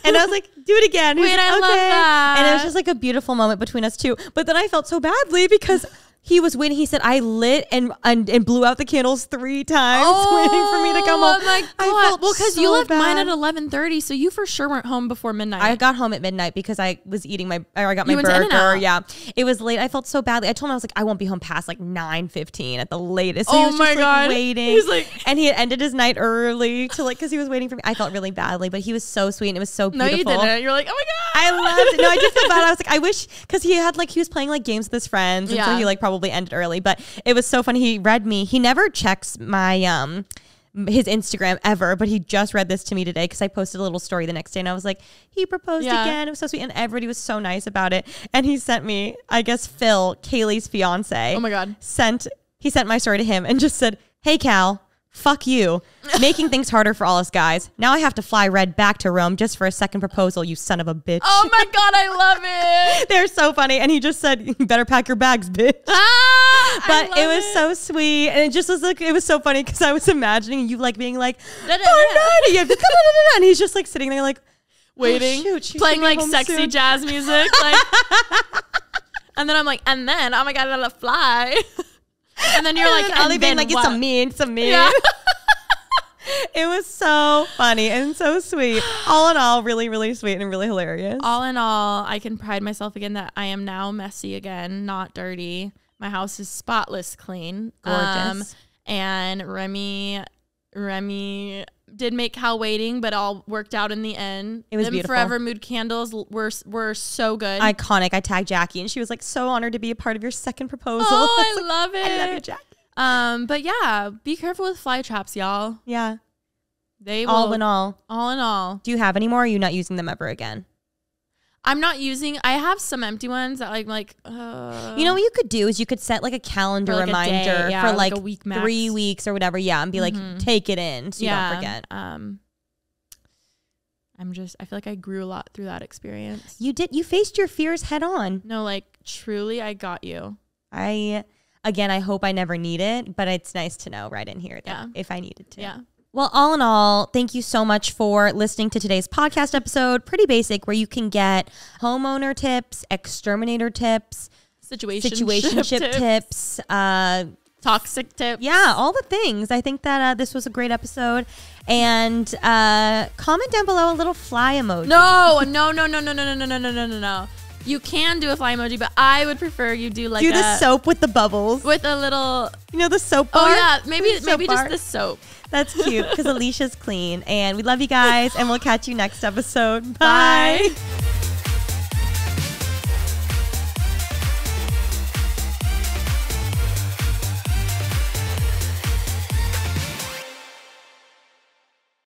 And I was like, do it again. Wait, like, I love that. And it was just like a beautiful moment between us two. But then I felt so badly because he was waiting. He said, I lit and, and, and blew out the candles three times (laughs) waiting for me to come oh home. Oh my I god! felt Well, because you so left mine at eleven thirty, so you for sure weren't home before midnight. I got home at midnight because I was eating my, or I got You my burger. Yeah. It was late. I felt so badly. I told him, I was like, I won't be home past like nine fifteen at the latest. So he Oh was my just God. like (laughs) waiting. He's like- and he had ended his night early to like, cause he was waiting for me. I felt really badly, but he was so sweet and it was so no, beautiful. you didn't. You're like, oh my god! I loved it. No, I did feel bad. I was like, I wish because he had like he was playing like games with his friends, and so Yeah. he like probably ended early. But it was so funny. He read me. He never checks my um his Instagram ever, but he just read this to me today because I posted a little story the next day, and I was like, he proposed Yeah. again. It was so sweet, and everybody was so nice about it. And he sent me, I guess Phil, Kaylee's fiance. Oh my God. Sent he sent my story to him and just said, "Hey Cal." Fuck you. Making things harder for all us guys. Now I have to fly red back to Rome just for a second proposal, you son of a bitch. oh my god, I love it. (laughs) They're so funny. And he just said, You better pack your bags, bitch. Ah, But it love was so sweet. And it just was like, it was so funny because I was imagining you like being like, Da, da, oh, da. no, and he's just like sitting there like, waiting, Oh, shoot, playing like sexy soon. jazz music, like. (laughs) and then I'm like, and then oh my god, I gotta fly. (laughs) and then you're like, and Ollie and being like, it's what? a me, it's a me. Yeah. (laughs) it was so funny and so sweet. All in all, really, really sweet and really hilarious. All in all, I can pride myself again that I am now messy again, not dirty. My house is spotless clean. Um, Gorgeous. and Remi Remi did make Cal waiting, but all worked out in the end. It was Them beautiful. Forever Mood candles were were so good. Iconic. I tagged Jackie and she was like so honored to be a part of your second proposal. oh, (laughs) was I like, love it. I love you, Jackie. Um, but yeah, be careful with fly traps, y'all. Yeah. They will, All in all. all in all. Do you have any more? Or are you not using them ever again? I'm not using. I have some empty ones that like like. Uh, You know what you could do is you could set like a calendar like, a reminder day, yeah, for like like, a week three weeks or whatever. Yeah, and be like, Mhm. take it in so you don't forget. Um, I'm just. I feel like I grew a lot through that experience. You did. You faced your fears head on. No, like truly, I got you. I again, I hope I never need it, but it's nice to know right in here that Yeah. if I needed to. Yeah. Well, all in all, thank you so much for listening to today's podcast episode. Pretty basic, where you can get homeowner tips, exterminator tips, Situation situationship tips, uh, toxic tips. yeah, all the things. I think that uh, this was a great episode. And uh, comment down below a little fly emoji. No, no, no, no, no, no, no, no, no, no, no, no, no. You can do a fly emoji, but I would prefer you do like Do a, the soap with the bubbles. with a little. You know the soap Oh yeah, maybe maybe soap just the soap. That's cute because (laughs) Alisha's clean. And we love you guys, and we'll catch you next episode. Bye. Bye.